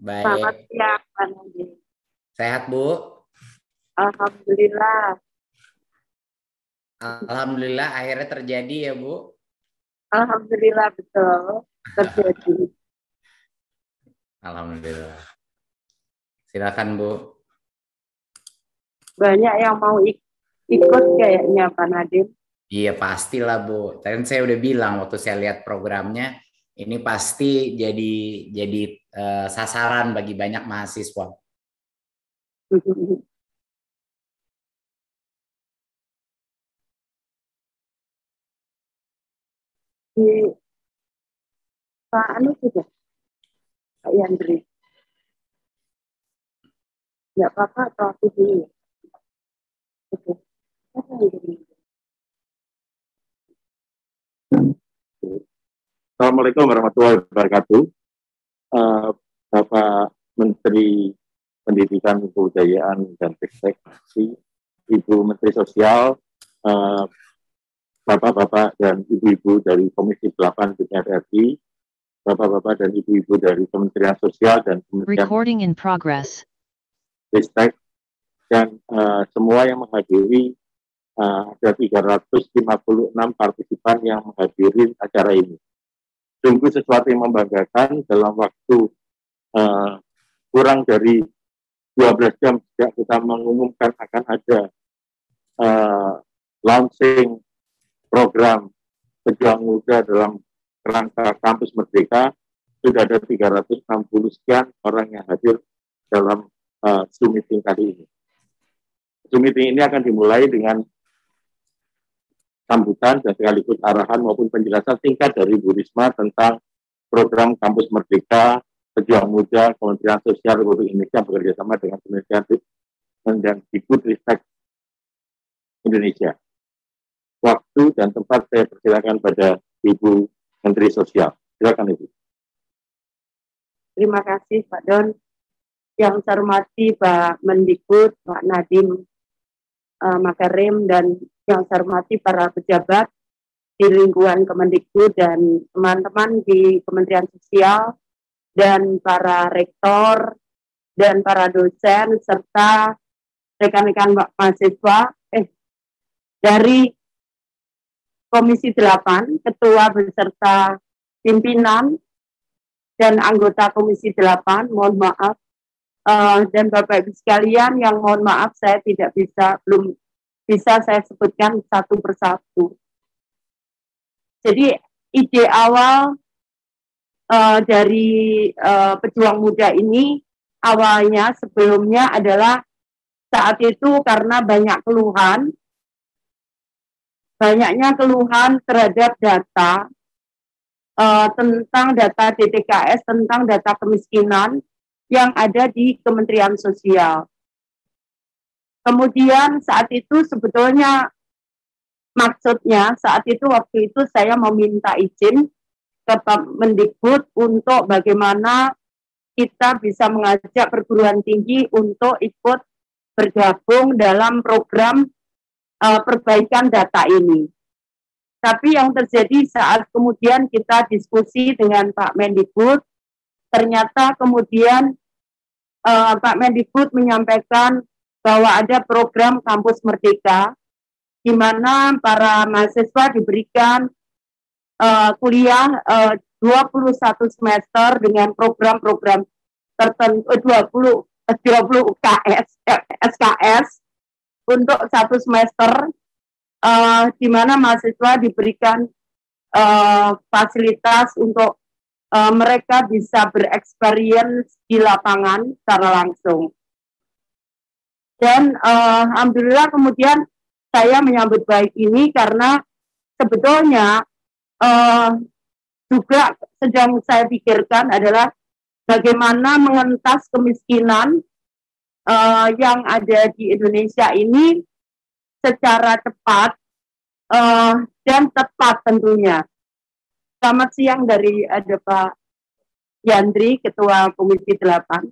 Baik. Selamat siang, Pak Nadiem. Sehat, Bu? Alhamdulillah. Alhamdulillah akhirnya terjadi ya, Bu? Alhamdulillah betul terjadi. Alhamdulillah. Silakan, Bu. Banyak yang mau ik- ikut kayaknya Pak Nadiem. Iya, pastilah, Bu. Tadi kan saya udah bilang waktu saya lihat programnya, ini pasti jadi jadi eh, sasaran bagi banyak mahasiswa. Di Pak Anu sudah, Pak Yandri. Ya apa-apa atau aku dulu. Oke. Apa yang? Assalamualaikum warahmatullahi wabarakatuh. Eh, Bapak Menteri Pendidikan, Kebudayaan, dan Teknologi, Ibu Menteri Sosial, eh, Bapak-bapak dan Ibu-ibu dari Komisi 8 DPR RI, Bapak-bapak dan Ibu-ibu dari Kementerian Sosial dan Kementerian Recording in progress. Ristek, dan eh, semua yang menghadiri eh, ada 356 partisipan yang menghadiri acara ini sungguh sesuatu yang membanggakan dalam waktu uh, kurang dari 12 jam sejak kita mengumumkan akan ada uh, launching program pejuang muda dalam kerangka kampus merdeka sudah ada 360 sekian orang yang hadir dalam uh, Zoom meeting kali ini. Zoom meeting ini akan dimulai dengan sambutan dan sekaligus arahan maupun penjelasan singkat dari Bu Risma tentang program Kampus Merdeka, Pejuang Muda, Kementerian Sosial Republik Indonesia bekerjasama dengan Kementerian dan Dikbud Ristek Indonesia. Waktu dan tempat saya persilakan pada Ibu Menteri Sosial. Silakan Ibu. Terima kasih Pak Don. Yang saya hormati Pak Mendikbud, Pak Nadiem uh, Makarim, dan yang saya hormati para pejabat di lingkungan Kemendikbud dan teman-teman di Kementerian Sosial dan para rektor dan para dosen serta rekan-rekan mahasiswa eh dari Komisi 8, ketua beserta pimpinan dan anggota Komisi 8, mohon maaf. Uh, dan Bapak Ibu sekalian yang mohon maaf saya tidak bisa belum bisa saya sebutkan satu persatu. Jadi ide awal uh, dari uh, pejuang muda ini awalnya sebelumnya adalah saat itu karena banyak keluhan, banyaknya keluhan terhadap data uh, tentang data DTKS, tentang data kemiskinan yang ada di Kementerian Sosial. Kemudian saat itu sebetulnya maksudnya saat itu waktu itu saya meminta izin ke Mendikbud untuk bagaimana kita bisa mengajak perguruan tinggi untuk ikut bergabung dalam program uh, perbaikan data ini. Tapi yang terjadi saat kemudian kita diskusi dengan Pak Mendikbud, ternyata kemudian uh, Pak Mendikbud menyampaikan bahwa ada program kampus merdeka di mana para mahasiswa diberikan uh, kuliah uh, 21 semester dengan program-program tertentu 20 20 UKS SKS untuk satu semester uh, di mana mahasiswa diberikan uh, fasilitas untuk uh, mereka bisa bereksperience di lapangan secara langsung. Dan uh, alhamdulillah kemudian saya menyambut baik ini karena sebetulnya uh, juga sedang saya pikirkan adalah bagaimana mengentas kemiskinan uh, yang ada di Indonesia ini secara cepat uh, dan tepat tentunya. Selamat siang dari ada Pak Yandri, Ketua Komisi 8.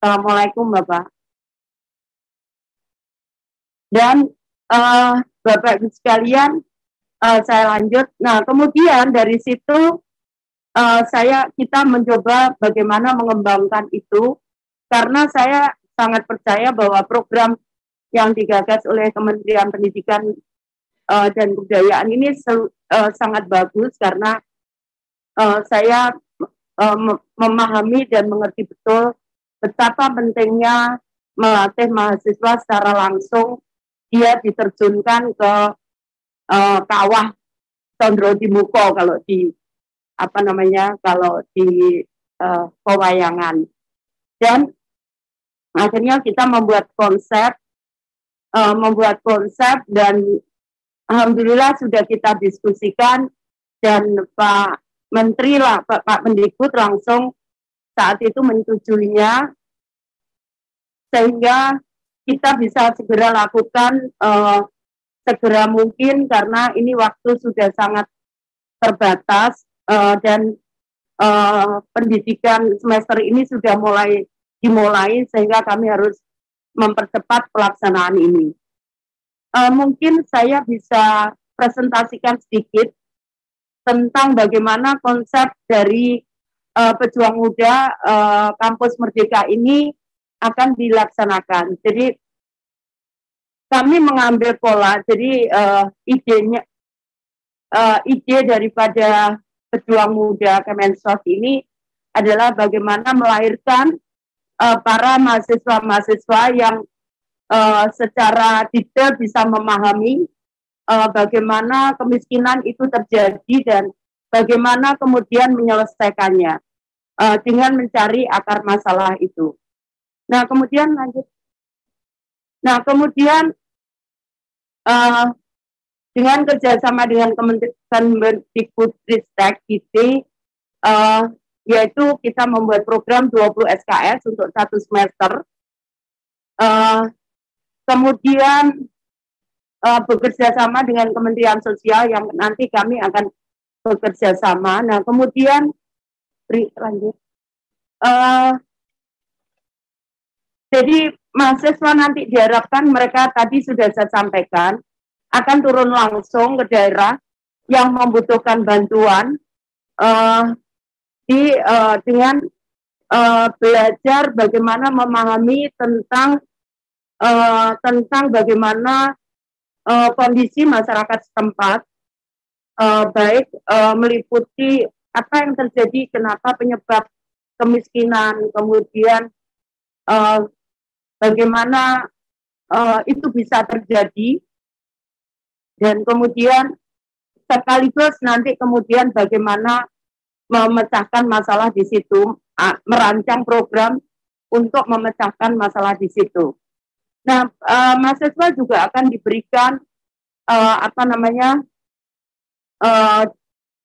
Assalamualaikum Bapak. Dan uh, Bapak Ibu sekalian, uh, saya lanjut. Nah, kemudian dari situ uh, saya kita mencoba bagaimana mengembangkan itu karena saya sangat percaya bahwa program yang digagas oleh Kementerian Pendidikan uh, dan Kebudayaan ini uh, sangat bagus karena uh, saya memahami dan mengerti betul betapa pentingnya melatih mahasiswa secara langsung dia diterjunkan ke uh, kawah Condro Dimuko kalau di apa namanya kalau di uh, pewayangan. Dan akhirnya kita membuat konsep uh, membuat konsep dan alhamdulillah sudah kita diskusikan dan Pak Menteri lah Pak, Pak Mendikbud langsung saat itu menyetujuinya sehingga kita bisa segera lakukan uh, segera mungkin karena ini waktu sudah sangat terbatas uh, dan uh, pendidikan semester ini sudah mulai dimulai sehingga kami harus mempercepat pelaksanaan ini. Uh, mungkin saya bisa presentasikan sedikit tentang bagaimana konsep dari uh, pejuang muda uh, kampus Merdeka ini akan dilaksanakan. Jadi kami mengambil pola, jadi uh, idenya, uh, ide daripada pejuang muda Kemensos ini adalah bagaimana melahirkan uh, para mahasiswa-mahasiswa yang uh, secara detail bisa memahami uh, bagaimana kemiskinan itu terjadi dan bagaimana kemudian menyelesaikannya uh, dengan mencari akar masalah itu. Nah, kemudian lanjut. Nah, kemudian uh, dengan kerjasama dengan Kementerian Kemendikbudristek IT, uh, yaitu kita membuat program 20 SKS untuk satu semester. Uh, kemudian uh, bekerja sama dengan Kementerian Sosial yang nanti kami akan bekerja sama. Nah, kemudian lanjut. Uh, jadi mahasiswa nanti diharapkan mereka tadi sudah saya sampaikan akan turun langsung ke daerah yang membutuhkan bantuan uh, di uh, dengan uh, belajar bagaimana memahami tentang uh, tentang bagaimana uh, kondisi masyarakat setempat uh, baik uh, meliputi apa yang terjadi kenapa penyebab kemiskinan kemudian uh, bagaimana uh, itu bisa terjadi dan kemudian sekaligus nanti kemudian bagaimana memecahkan masalah di situ, merancang program untuk memecahkan masalah di situ. Nah, uh, mahasiswa juga akan diberikan uh, apa namanya uh,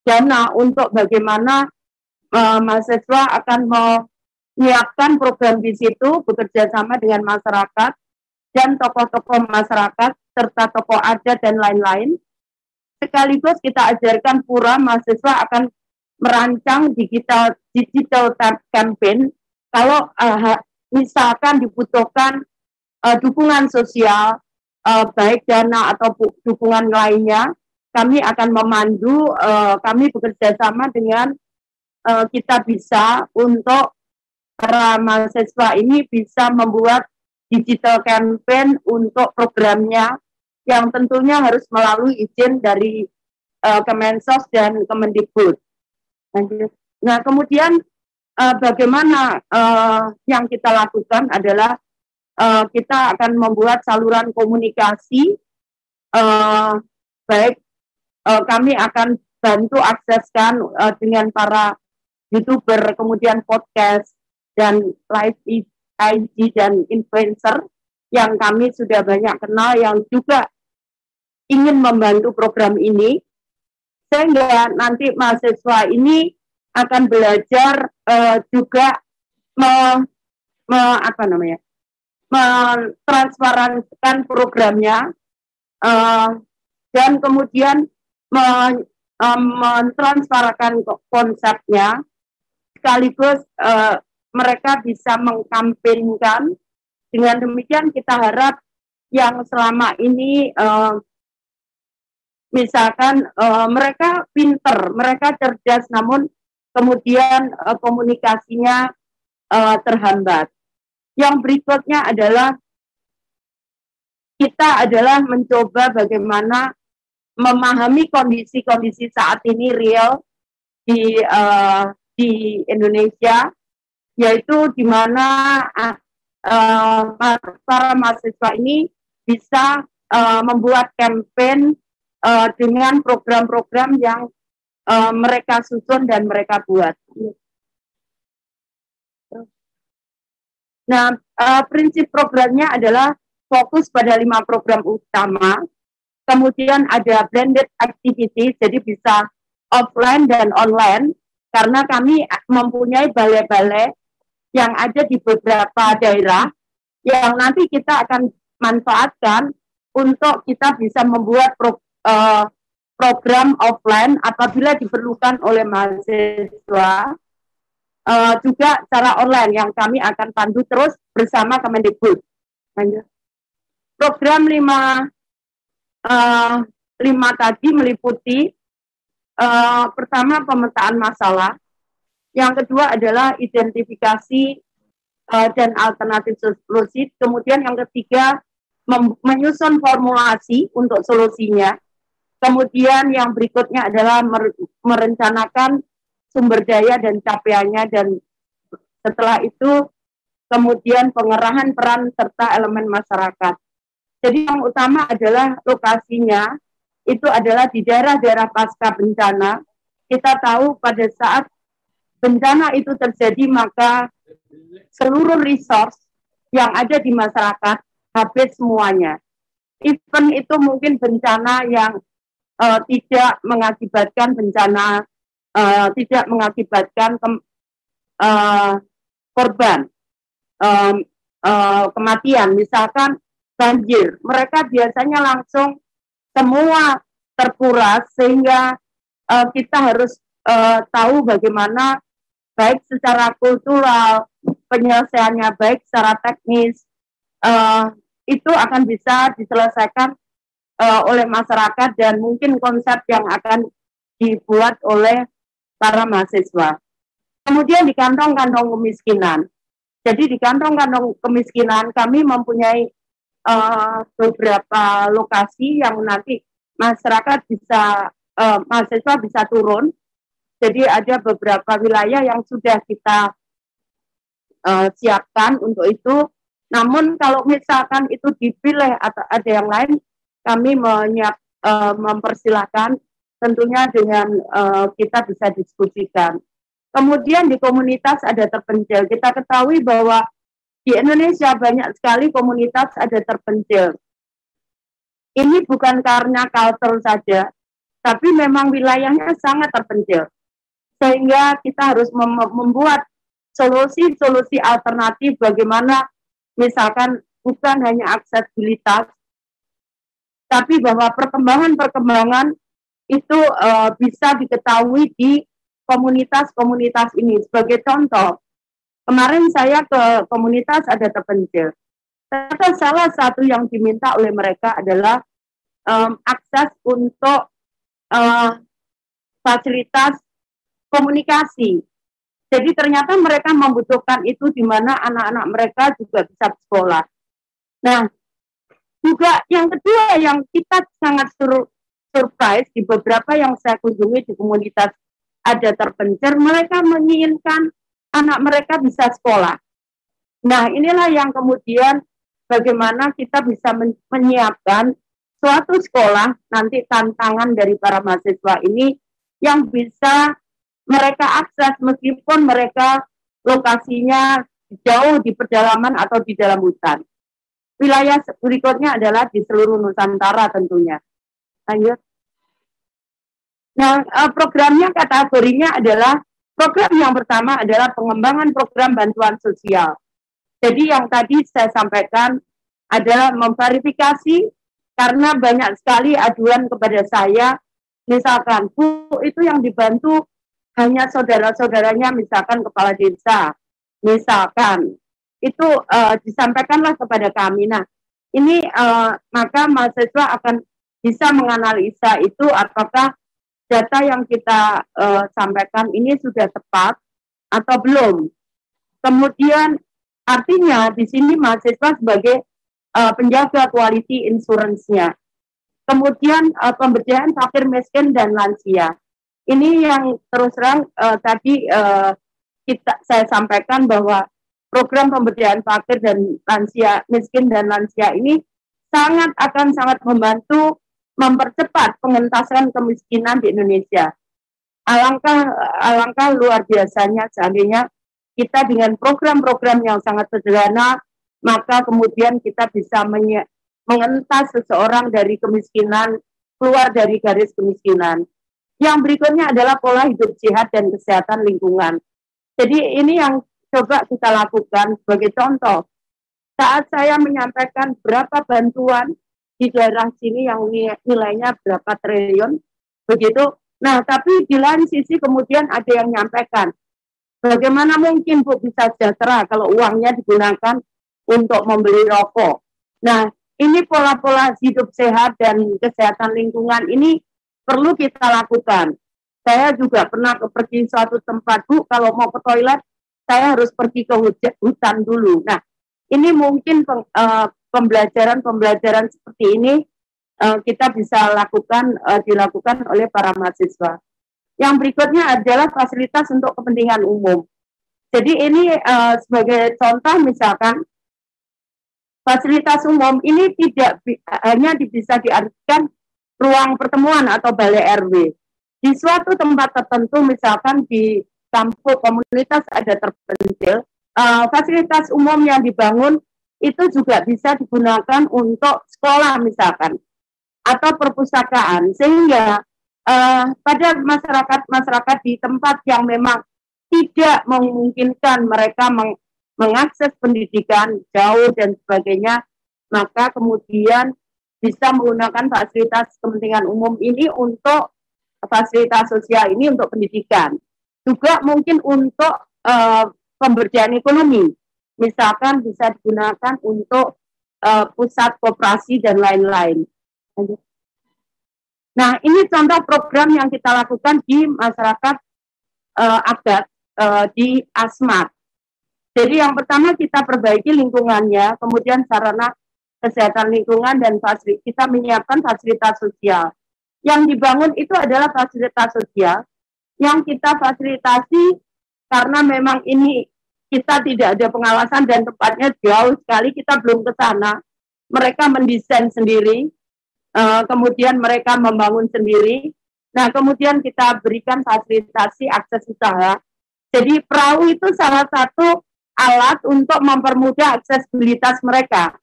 dana untuk bagaimana uh, mahasiswa akan menyiapkan program di situ bekerja sama dengan masyarakat dan tokoh-tokoh masyarakat serta tokoh adat dan lain-lain. Sekaligus kita ajarkan pura mahasiswa akan merancang digital digital campaign kalau uh, misalkan dibutuhkan uh, dukungan sosial uh, baik dana atau dukungan lainnya kami akan memandu uh, kami bekerja sama dengan uh, kita bisa untuk para mahasiswa ini bisa membuat digital campaign untuk programnya yang tentunya harus melalui izin dari uh, Kemensos dan Kemendikbud. Nah, kemudian uh, bagaimana uh, yang kita lakukan adalah uh, kita akan membuat saluran komunikasi uh, baik uh, kami akan bantu akseskan uh, dengan para youtuber kemudian podcast dan live IG dan influencer yang kami sudah banyak kenal yang juga ingin membantu program ini. Sehingga nanti mahasiswa ini akan belajar uh, juga me, me, apa namanya mentransparankan programnya uh, dan kemudian me, uh, mentransparankan konsepnya sekaligus uh, mereka bisa mengkampanyekan. Dengan demikian kita harap yang selama ini uh, misalkan uh, mereka pinter, mereka cerdas, namun kemudian uh, komunikasinya uh, terhambat. Yang berikutnya adalah kita adalah mencoba bagaimana memahami kondisi-kondisi saat ini real di uh, di Indonesia, yaitu di mana uh, para mahasiswa ini bisa uh, membuat campaign uh, dengan program-program yang uh, mereka susun dan mereka buat. Nah, uh, prinsip programnya adalah fokus pada lima program utama. Kemudian ada blended activity, jadi bisa offline dan online, karena kami mempunyai balai-balai yang ada di beberapa daerah yang nanti kita akan manfaatkan untuk kita bisa membuat pro, uh, program offline apabila diperlukan oleh mahasiswa uh, juga cara online yang kami akan pandu terus bersama Kemendikbud. Program lima uh, lima tadi meliputi uh, pertama pemetaan masalah, yang kedua adalah identifikasi uh, dan alternatif solusi, kemudian yang ketiga menyusun formulasi untuk solusinya, kemudian yang berikutnya adalah merencanakan sumber daya dan capaiannya dan setelah itu kemudian pengerahan peran serta elemen masyarakat. Jadi yang utama adalah lokasinya, itu adalah di daerah-daerah pasca bencana. Kita tahu pada saat bencana itu terjadi, maka seluruh resource yang ada di masyarakat habis semuanya. Event itu mungkin bencana yang uh, tidak mengakibatkan bencana, uh, tidak mengakibatkan ke, uh, korban, um, uh, kematian. Misalkan banjir. Mereka biasanya langsung semua terkuras sehingga uh, kita harus uh, tahu bagaimana baik secara kultural penyelesaiannya baik secara teknis uh, itu akan bisa diselesaikan uh, oleh masyarakat dan mungkin konsep yang akan dibuat oleh para mahasiswa. Kemudian di kantong-kantong kemiskinan. Jadi di kantong-kantong kemiskinan kami mempunyai uh, beberapa lokasi yang nanti masyarakat bisa uh, mahasiswa bisa turun. Jadi ada beberapa wilayah yang sudah kita uh, siapkan untuk itu. Namun kalau misalkan itu dipilih atau ada yang lain, kami menyiap, uh, mempersilahkan tentunya dengan uh, kita bisa diskusikan. Kemudian di komunitas ada terpencil. Kita ketahui bahwa di Indonesia banyak sekali komunitas ada terpencil. Ini bukan karena culture saja, tapi memang wilayahnya sangat terpencil. Sehingga kita harus mem membuat solusi-solusi alternatif bagaimana misalkan bukan hanya aksesibilitas, tapi bahwa perkembangan-perkembangan itu uh, bisa diketahui di komunitas-komunitas ini. Sebagai contoh, Kemarin saya ke komunitas ada terpencil. Ternyata salah satu yang diminta oleh mereka adalah um, akses untuk uh, fasilitas komunikasi. Jadi ternyata mereka membutuhkan itu di mana anak-anak mereka juga bisa sekolah. Nah, juga yang kedua yang kita sangat sur surprise di beberapa yang saya kunjungi di komunitas ada terpencil, mereka menginginkan anak mereka bisa sekolah. Nah, inilah yang kemudian bagaimana kita bisa menyiapkan suatu sekolah nanti tantangan dari para mahasiswa ini yang bisa mereka akses meskipun mereka lokasinya jauh di pedalaman atau di dalam hutan. Wilayah berikutnya adalah di seluruh Nusantara tentunya. Lanjut. Nah, eh, programnya kategorinya adalah Program yang pertama adalah pengembangan program bantuan sosial. Jadi yang tadi saya sampaikan adalah memverifikasi karena banyak sekali aduan kepada saya, misalkan Bu itu yang dibantu hanya saudara-saudaranya, misalkan kepala desa, misalkan itu uh, disampaikanlah kepada kami. Nah, ini uh, maka mahasiswa akan bisa menganalisa itu apakah data yang kita uh, sampaikan ini sudah tepat atau belum. Kemudian artinya di sini mahasiswa sebagai uh, penjaga quality insurance-nya. Kemudian uh, pemberdayaan fakir miskin dan lansia. Ini yang terus terang uh, tadi uh, kita saya sampaikan bahwa program pemberdayaan fakir dan lansia miskin dan lansia ini sangat akan sangat membantu mempercepat pengentasan kemiskinan di Indonesia. Alangkah alangkah luar biasanya seandainya kita dengan program-program yang sangat sederhana maka kemudian kita bisa mengentas seseorang dari kemiskinan keluar dari garis kemiskinan. Yang berikutnya adalah pola hidup sehat dan kesehatan lingkungan. Jadi ini yang coba kita lakukan sebagai contoh. Saat saya menyampaikan berapa bantuan di daerah sini yang nilainya berapa triliun, begitu. Nah, tapi di lain sisi kemudian ada yang menyampaikan, bagaimana mungkin Bu bisa sejahtera kalau uangnya digunakan untuk membeli rokok. Nah, ini pola-pola hidup sehat dan kesehatan lingkungan ini perlu kita lakukan. Saya juga pernah pergi suatu tempat, Bu, kalau mau ke toilet, saya harus pergi ke hutan dulu. Nah, ini mungkin uh, pembelajaran-pembelajaran seperti ini uh, kita bisa lakukan, uh, dilakukan oleh para mahasiswa. Yang berikutnya adalah fasilitas untuk kepentingan umum. Jadi ini sebagai contoh misalkan fasilitas umum ini tidak hanya bisa diartikan ruang pertemuan atau balai RW. Di suatu tempat tertentu, misalkan di kampung komunitas ada terpencil, uh, fasilitas umum yang dibangun itu juga bisa digunakan untuk sekolah misalkan atau perpustakaan sehingga uh, pada masyarakat masyarakat di tempat yang memang tidak memungkinkan mereka meng mengakses pendidikan jauh dan sebagainya, maka kemudian bisa menggunakan fasilitas kepentingan umum ini untuk fasilitas sosial ini untuk pendidikan. Juga mungkin untuk uh, pemberdayaan ekonomi, misalkan bisa digunakan untuk uh, pusat kooperasi dan lain-lain. Nah, ini contoh program yang kita lakukan di masyarakat uh, adat uh, di Asmat. Jadi yang pertama kita perbaiki lingkungannya, kemudian sarana kesehatan lingkungan dan fasilitas, kita menyiapkan fasilitas sosial. Yang dibangun itu adalah fasilitas sosial yang kita fasilitasi karena memang ini kita tidak ada pengawasan dan tempatnya jauh sekali, kita belum ke sana. Mereka mendesain sendiri, uh, kemudian mereka membangun sendiri. Nah, kemudian kita berikan fasilitasi akses usaha. Jadi perahu itu salah satu alat untuk mempermudah aksesibilitas mereka.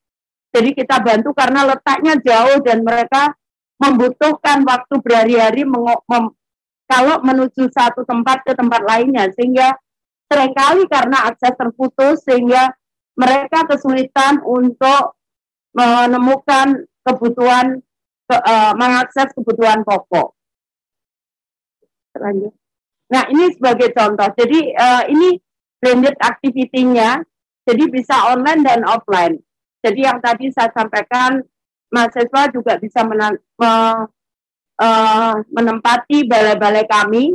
Jadi kita bantu karena letaknya jauh dan mereka membutuhkan waktu berhari-hari kalau menuju satu tempat ke tempat lainnya sehingga sering kali karena akses terputus sehingga mereka kesulitan untuk menemukan kebutuhan ke, uh, mengakses kebutuhan pokok. Nah ini sebagai contoh. Jadi uh, ini blended activity-nya, jadi bisa online dan offline. Jadi yang tadi saya sampaikan, mahasiswa juga bisa uh, menempati balai-balai kami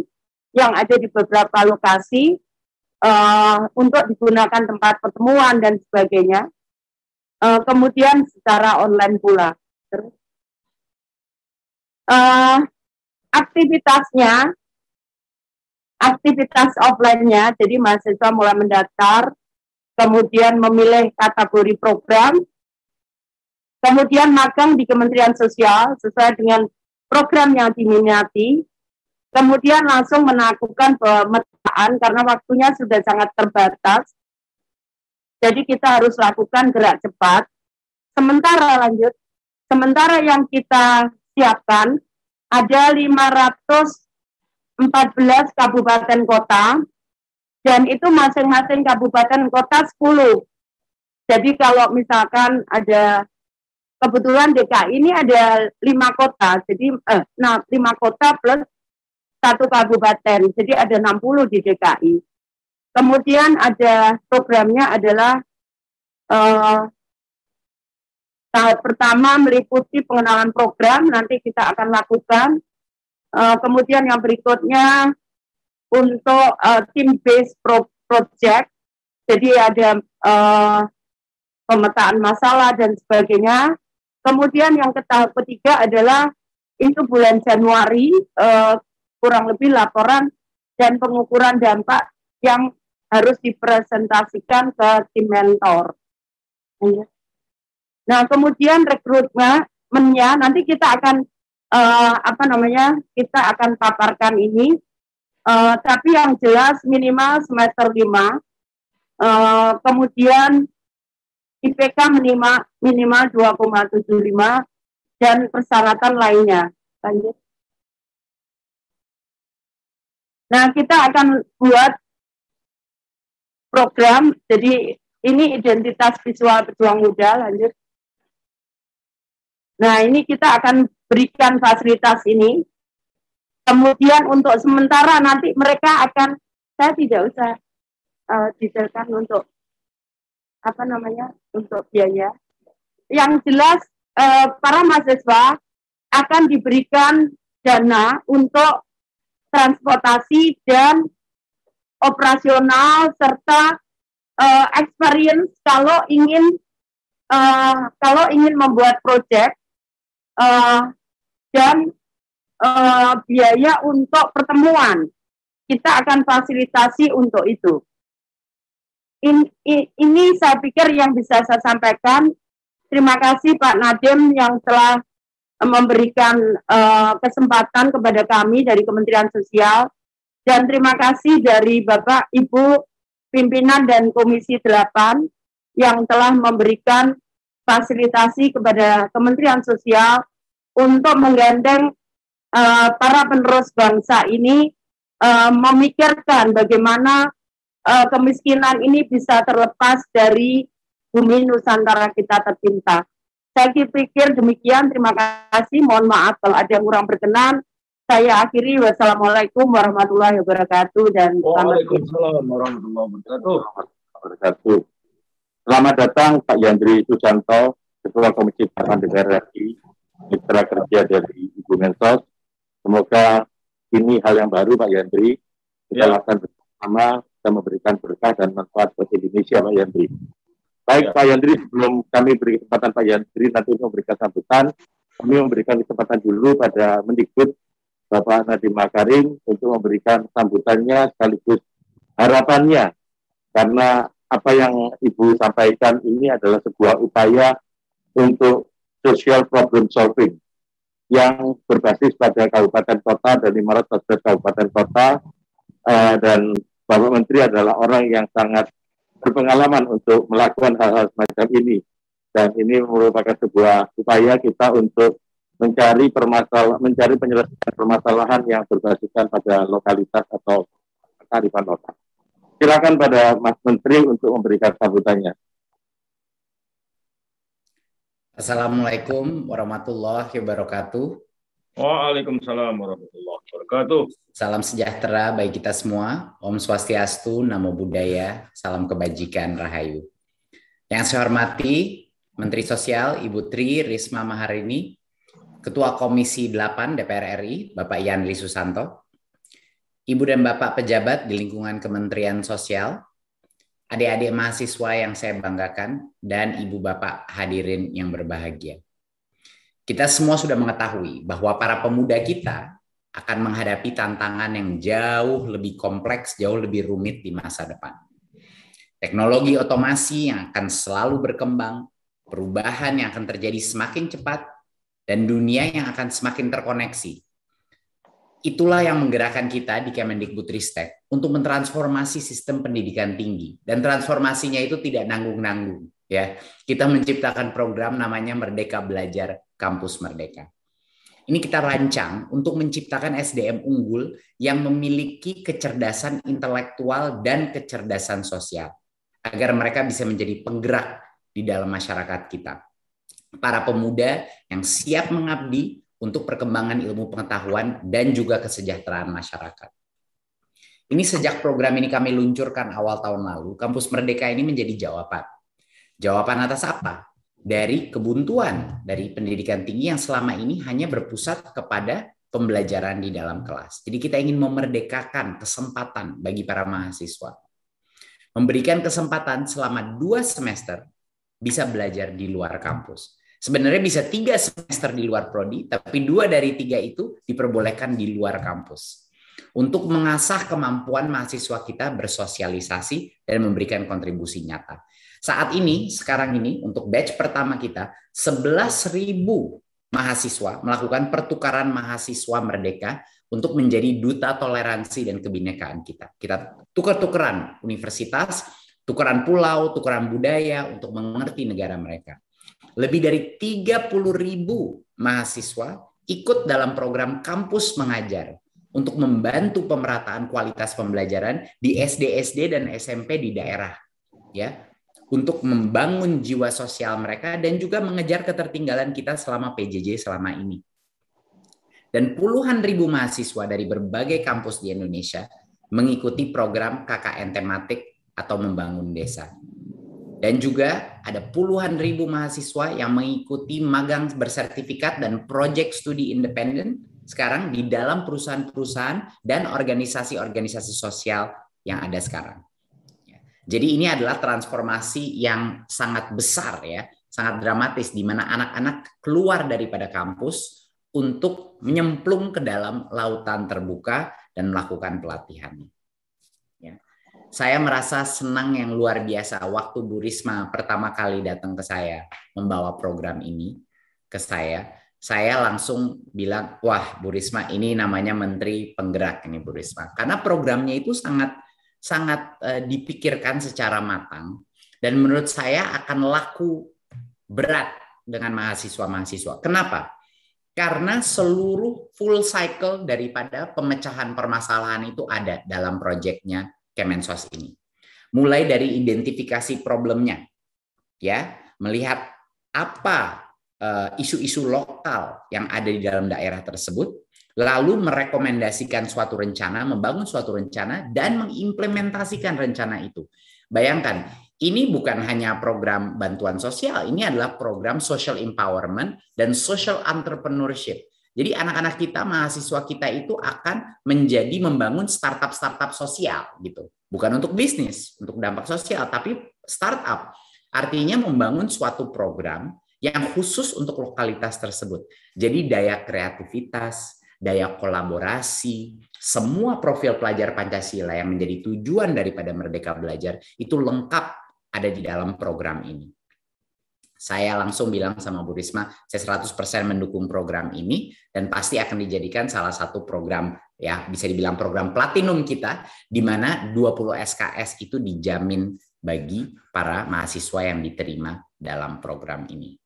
yang ada di beberapa lokasi uh, untuk digunakan tempat pertemuan dan sebagainya. Uh, kemudian secara online pula. aktivitasnya aktivitas offline-nya, jadi mahasiswa mulai mendaftar, kemudian memilih kategori program, kemudian magang di Kementerian Sosial sesuai dengan program yang diminati, kemudian langsung melakukan pemetaan karena waktunya sudah sangat terbatas, jadi kita harus lakukan gerak cepat. Sementara lanjut, sementara yang kita siapkan ada 500 14 kabupaten kota dan itu masing-masing kabupaten kota 10. Jadi kalau misalkan ada kebetulan DKI ini ada lima kota, jadi eh, nah lima kota plus satu kabupaten, jadi ada 60 di DKI. Kemudian ada programnya adalah eh, tahap pertama meliputi pengenalan program, nanti kita akan lakukan Uh, kemudian yang berikutnya untuk uh, team based pro project, jadi ada uh, pemetaan masalah dan sebagainya. Kemudian yang tahap ketiga adalah itu bulan Januari uh, kurang lebih laporan dan pengukuran dampak yang harus dipresentasikan ke tim mentor. Nah, kemudian rekrutmennya nanti kita akan uh, apa namanya? Kita akan paparkan ini. Uh, tapi yang jelas minimal semester 5. Uh, kemudian IPK minimal minimal 2,75 dan persyaratan lainnya. Lanjut. Nah, kita akan buat program. Jadi ini identitas visual pejuang muda. Lanjut. Nah, ini kita akan berikan fasilitas ini. Kemudian untuk sementara nanti mereka akan, saya tidak usah uh, detailkan untuk apa namanya untuk biaya. Yang jelas eh, para mahasiswa akan diberikan dana untuk transportasi dan operasional serta eh, experience kalau ingin eh, kalau ingin membuat proyek eh, dan eh, biaya untuk pertemuan. Kita akan fasilitasi untuk itu. In, in, ini saya pikir yang bisa saya sampaikan. Terima kasih Pak Nadiem yang telah memberikan uh, kesempatan kepada kami dari Kementerian Sosial. Dan terima kasih dari Bapak Ibu pimpinan dan Komisi 8 yang telah memberikan fasilitasi kepada Kementerian Sosial untuk menggandeng uh, para penerus bangsa ini uh, memikirkan bagaimana uh, kemiskinan ini bisa terlepas dari bumi Nusantara kita tercinta. Saya pikir demikian. Terima kasih. Mohon maaf kalau ada yang kurang berkenan. Saya akhiri. Wassalamualaikum warahmatullahi wabarakatuh dan Waalaikumsalam warahmatullahi wabarakatuh. Selamat datang Pak Yandri Susanto, Ketua Komisi Tahanan DPR RI, mitra kerja dari Ibu Mensos. Semoga ini hal yang baru Pak Yandri. Kita ya. lakukan bersama bisa memberikan berkah dan manfaat buat Indonesia Pak Yandri. Baik ya. Pak Yandri, sebelum kami beri kesempatan Pak Yandri nanti memberikan sambutan, kami memberikan kesempatan dulu pada Mendikbud Bapak Nadiem Makarim untuk memberikan sambutannya sekaligus harapannya karena apa yang Ibu sampaikan ini adalah sebuah upaya untuk social problem solving yang berbasis pada kabupaten kota dan 514 kabupaten kota uh, dan Bapak Menteri adalah orang yang sangat berpengalaman untuk melakukan hal-hal semacam ini. Dan ini merupakan sebuah upaya kita untuk mencari permasalahan, mencari penyelesaian permasalahan yang berbasiskan pada lokalitas atau kearifan lokal. Silakan pada Mas Menteri untuk memberikan sambutannya. Assalamualaikum warahmatullahi wabarakatuh. Waalaikumsalam warahmatullahi wabarakatuh. Salam sejahtera bagi kita semua. Om Swastiastu, Namo Buddhaya, salam kebajikan, Rahayu. Yang saya hormati Menteri Sosial Ibu Tri Risma Maharini, Ketua Komisi 8 DPR RI, Bapak Yanri Susanto, Ibu dan Bapak pejabat di lingkungan Kementerian Sosial, adik-adik mahasiswa yang saya banggakan, dan Ibu Bapak hadirin yang berbahagia. Kita semua sudah mengetahui bahwa para pemuda kita akan menghadapi tantangan yang jauh lebih kompleks, jauh lebih rumit di masa depan. Teknologi otomasi yang akan selalu berkembang, perubahan yang akan terjadi semakin cepat, dan dunia yang akan semakin terkoneksi. Itulah yang menggerakkan kita di Kemendikbudristek untuk mentransformasi sistem pendidikan tinggi. Dan transformasinya itu tidak nanggung-nanggung. ya. Kita menciptakan program namanya Merdeka Belajar Kampus Merdeka. Ini kita rancang untuk menciptakan SDM unggul yang memiliki kecerdasan intelektual dan kecerdasan sosial agar mereka bisa menjadi penggerak di dalam masyarakat kita. Para pemuda yang siap mengabdi untuk perkembangan ilmu pengetahuan dan juga kesejahteraan masyarakat. Ini sejak program ini kami luncurkan awal tahun lalu, Kampus Merdeka ini menjadi jawaban. Jawaban atas apa? dari kebuntuan dari pendidikan tinggi yang selama ini hanya berpusat kepada pembelajaran di dalam kelas. Jadi kita ingin memerdekakan kesempatan bagi para mahasiswa. Memberikan kesempatan selama dua semester bisa belajar di luar kampus. Sebenarnya bisa tiga semester di luar prodi, tapi dua dari tiga itu diperbolehkan di luar kampus. Untuk mengasah kemampuan mahasiswa kita bersosialisasi dan memberikan kontribusi nyata. Saat ini, sekarang ini, untuk batch pertama kita, 11.000 mahasiswa melakukan pertukaran mahasiswa merdeka untuk menjadi duta toleransi dan kebinekaan kita. Kita tukar-tukaran universitas, tukaran pulau, tukaran budaya untuk mengerti negara mereka. Lebih dari 30 ribu mahasiswa ikut dalam program kampus mengajar untuk membantu pemerataan kualitas pembelajaran di SD-SD dan SMP di daerah. Ya, untuk membangun jiwa sosial mereka dan juga mengejar ketertinggalan kita selama PJJ selama ini. Dan puluhan ribu mahasiswa dari berbagai kampus di Indonesia mengikuti program KKN tematik atau membangun desa. Dan juga ada puluhan ribu mahasiswa yang mengikuti magang bersertifikat dan project studi independen sekarang di dalam perusahaan-perusahaan dan organisasi-organisasi sosial yang ada sekarang. Jadi ini adalah transformasi yang sangat besar ya, sangat dramatis di mana anak-anak keluar daripada kampus untuk menyemplung ke dalam lautan terbuka dan melakukan pelatihan. Ya. Saya merasa senang yang luar biasa waktu Bu Risma pertama kali datang ke saya membawa program ini ke saya. Saya langsung bilang, wah Bu Risma ini namanya Menteri Penggerak ini Bu Risma. Karena programnya itu sangat sangat uh, dipikirkan secara matang dan menurut saya akan laku berat dengan mahasiswa-mahasiswa. Kenapa? Karena seluruh full cycle daripada pemecahan permasalahan itu ada dalam proyeknya Kemensos ini. Mulai dari identifikasi problemnya, ya, melihat apa eh, isu-isu uh, lokal yang ada di dalam daerah tersebut, lalu merekomendasikan suatu rencana, membangun suatu rencana, dan mengimplementasikan rencana itu. Bayangkan, ini bukan hanya program bantuan sosial, ini adalah program social empowerment dan social entrepreneurship. Jadi anak-anak kita, mahasiswa kita itu akan menjadi membangun startup-startup sosial gitu. Bukan untuk bisnis, untuk dampak sosial, tapi startup. Artinya membangun suatu program yang khusus untuk lokalitas tersebut. Jadi daya kreativitas, daya kolaborasi, semua profil pelajar Pancasila yang menjadi tujuan daripada Merdeka Belajar itu lengkap ada di dalam program ini. Saya langsung bilang sama Bu Risma, saya 100% mendukung program ini dan pasti akan dijadikan salah satu program ya bisa dibilang program platinum kita di mana 20 SKS itu dijamin bagi para mahasiswa yang diterima dalam program ini.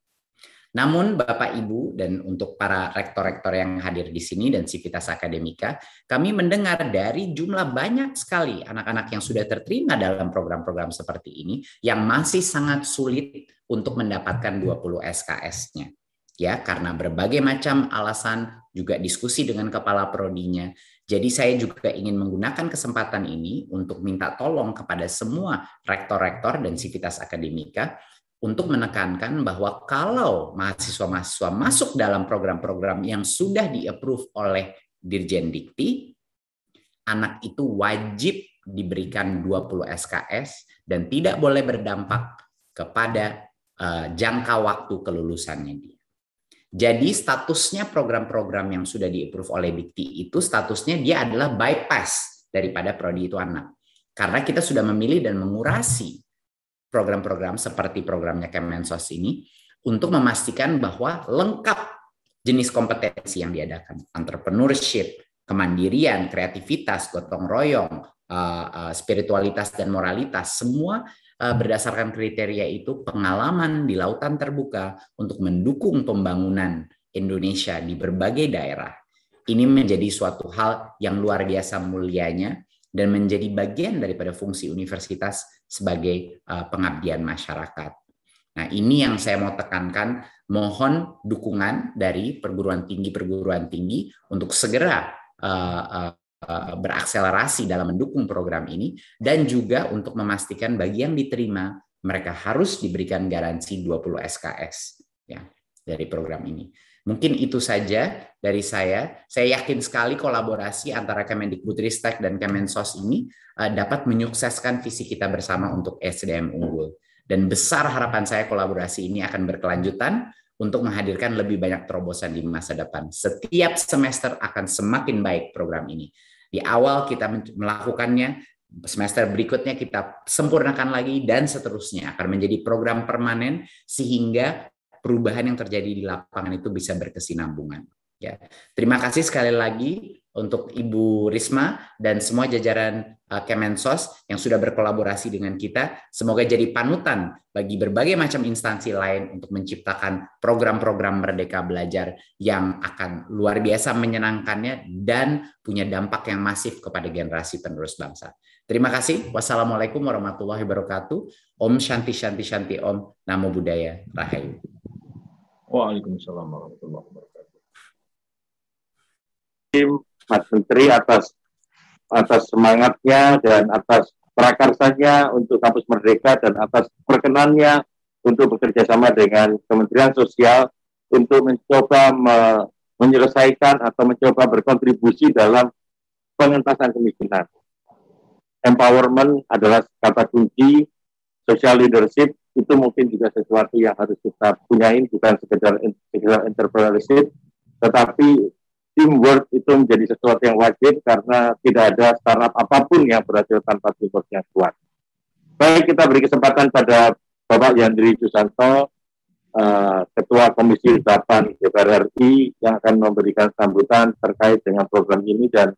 Namun Bapak Ibu dan untuk para rektor-rektor yang hadir di sini dan Sivitas Akademika, kami mendengar dari jumlah banyak sekali anak-anak yang sudah terterima dalam program-program seperti ini yang masih sangat sulit untuk mendapatkan 20 SKS-nya. Ya, karena berbagai macam alasan juga diskusi dengan kepala prodinya. Jadi saya juga ingin menggunakan kesempatan ini untuk minta tolong kepada semua rektor-rektor dan Sivitas Akademika untuk menekankan bahwa kalau mahasiswa-mahasiswa masuk dalam program-program yang sudah di-approve oleh Dirjen Dikti, anak itu wajib diberikan 20 SKS dan tidak boleh berdampak kepada jangka waktu kelulusannya dia. Jadi statusnya program-program yang sudah di-approve oleh Dikti itu statusnya dia adalah bypass daripada prodi itu anak. Karena kita sudah memilih dan mengurasi program-program seperti programnya Kemensos ini untuk memastikan bahwa lengkap jenis kompetensi yang diadakan, entrepreneurship, kemandirian, kreativitas, gotong royong, eh, eh, spiritualitas dan moralitas, semua eh, berdasarkan kriteria itu pengalaman di lautan terbuka untuk mendukung pembangunan Indonesia di berbagai daerah. Ini menjadi suatu hal yang luar biasa mulianya dan menjadi bagian daripada fungsi universitas sebagai uh, pengabdian masyarakat. Nah, ini yang saya mau tekankan, mohon dukungan dari perguruan tinggi-perguruan tinggi untuk segera uh, berakselerasi dalam mendukung program ini dan juga untuk memastikan bagi yang diterima mereka harus diberikan garansi 20 SKS ya dari program ini. Mungkin itu saja dari saya. Saya yakin sekali kolaborasi antara Kemendikbudristek dan Kemensos ini uh, dapat menyukseskan visi kita bersama untuk SDM unggul. Dan besar harapan saya kolaborasi ini akan berkelanjutan untuk menghadirkan lebih banyak terobosan di masa depan. Setiap semester akan semakin baik program ini. Di awal kita melakukannya, semester berikutnya kita sempurnakan lagi dan seterusnya akan menjadi program permanen sehingga perubahan yang terjadi di lapangan itu bisa berkesinambungan. Ya, terima kasih sekali lagi untuk Ibu Risma dan semua jajaran uh, Kemensos yang sudah berkolaborasi dengan kita. Semoga jadi panutan bagi berbagai macam instansi lain untuk menciptakan program-program Merdeka Belajar yang akan luar biasa menyenangkannya dan punya dampak yang masif kepada generasi penerus bangsa. Terima kasih. Wassalamualaikum warahmatullahi wabarakatuh. Om Shanti Shanti Shanti Om. Namo Buddhaya. Rahayu. Waalaikumsalam warahmatullahi wabarakatuh. Mas Menteri atas atas semangatnya dan atas prakarsanya untuk kampus Merdeka dan atas perkenannya untuk bekerja sama dengan Kementerian Sosial untuk mencoba me, menyelesaikan atau mencoba berkontribusi dalam pengentasan kemiskinan. Empowerment adalah kata kunci, social leadership itu mungkin juga sesuatu yang harus kita punyain bukan sekedar, sekedar entrepreneurship tetapi teamwork itu menjadi sesuatu yang wajib karena tidak ada startup apa pun yang berhasil tanpa teamwork yang kuat. Baik, kita beri kesempatan pada Bapak Yandri Susanto, uh, Ketua Komisi 8 DPR RI yang akan memberikan sambutan terkait dengan program ini dan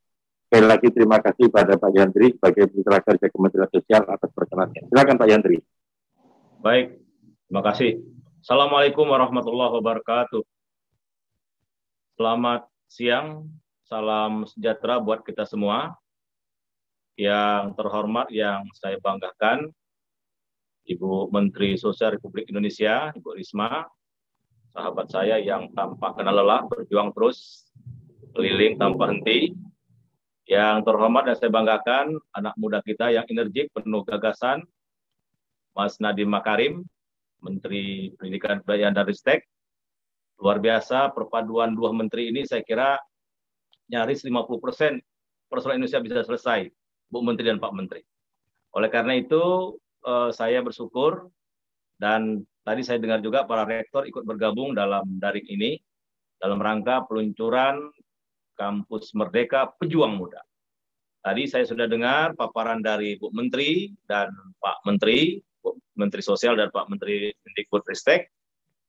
sekali lagi terima kasih pada Pak Yandri sebagai Mitra Kerja Kementerian Sosial atas perkenannya. Silakan Pak Yandri. Baik, terima kasih. Assalamualaikum warahmatullahi wabarakatuh. Selamat siang, salam sejahtera buat kita semua. Yang terhormat, yang saya banggakan, Ibu Menteri Sosial Republik Indonesia, Ibu Risma, sahabat saya yang tanpa kenal lelah, berjuang terus, keliling tanpa henti. Yang terhormat dan saya banggakan, anak muda kita yang energik, penuh gagasan, Mas Nadiem Makarim, Menteri Pendidikan Kebudayaan dan Ristek. Luar biasa perpaduan dua menteri ini saya kira nyaris 50 persen persoalan Indonesia bisa selesai, Bu Menteri dan Pak Menteri. Oleh karena itu eh, saya bersyukur dan tadi saya dengar juga para rektor ikut bergabung dalam daring ini dalam rangka peluncuran kampus Merdeka Pejuang Muda. Tadi saya sudah dengar paparan dari Bu Menteri dan Pak Menteri Menteri Sosial dan Pak Menteri Mendikbudristek.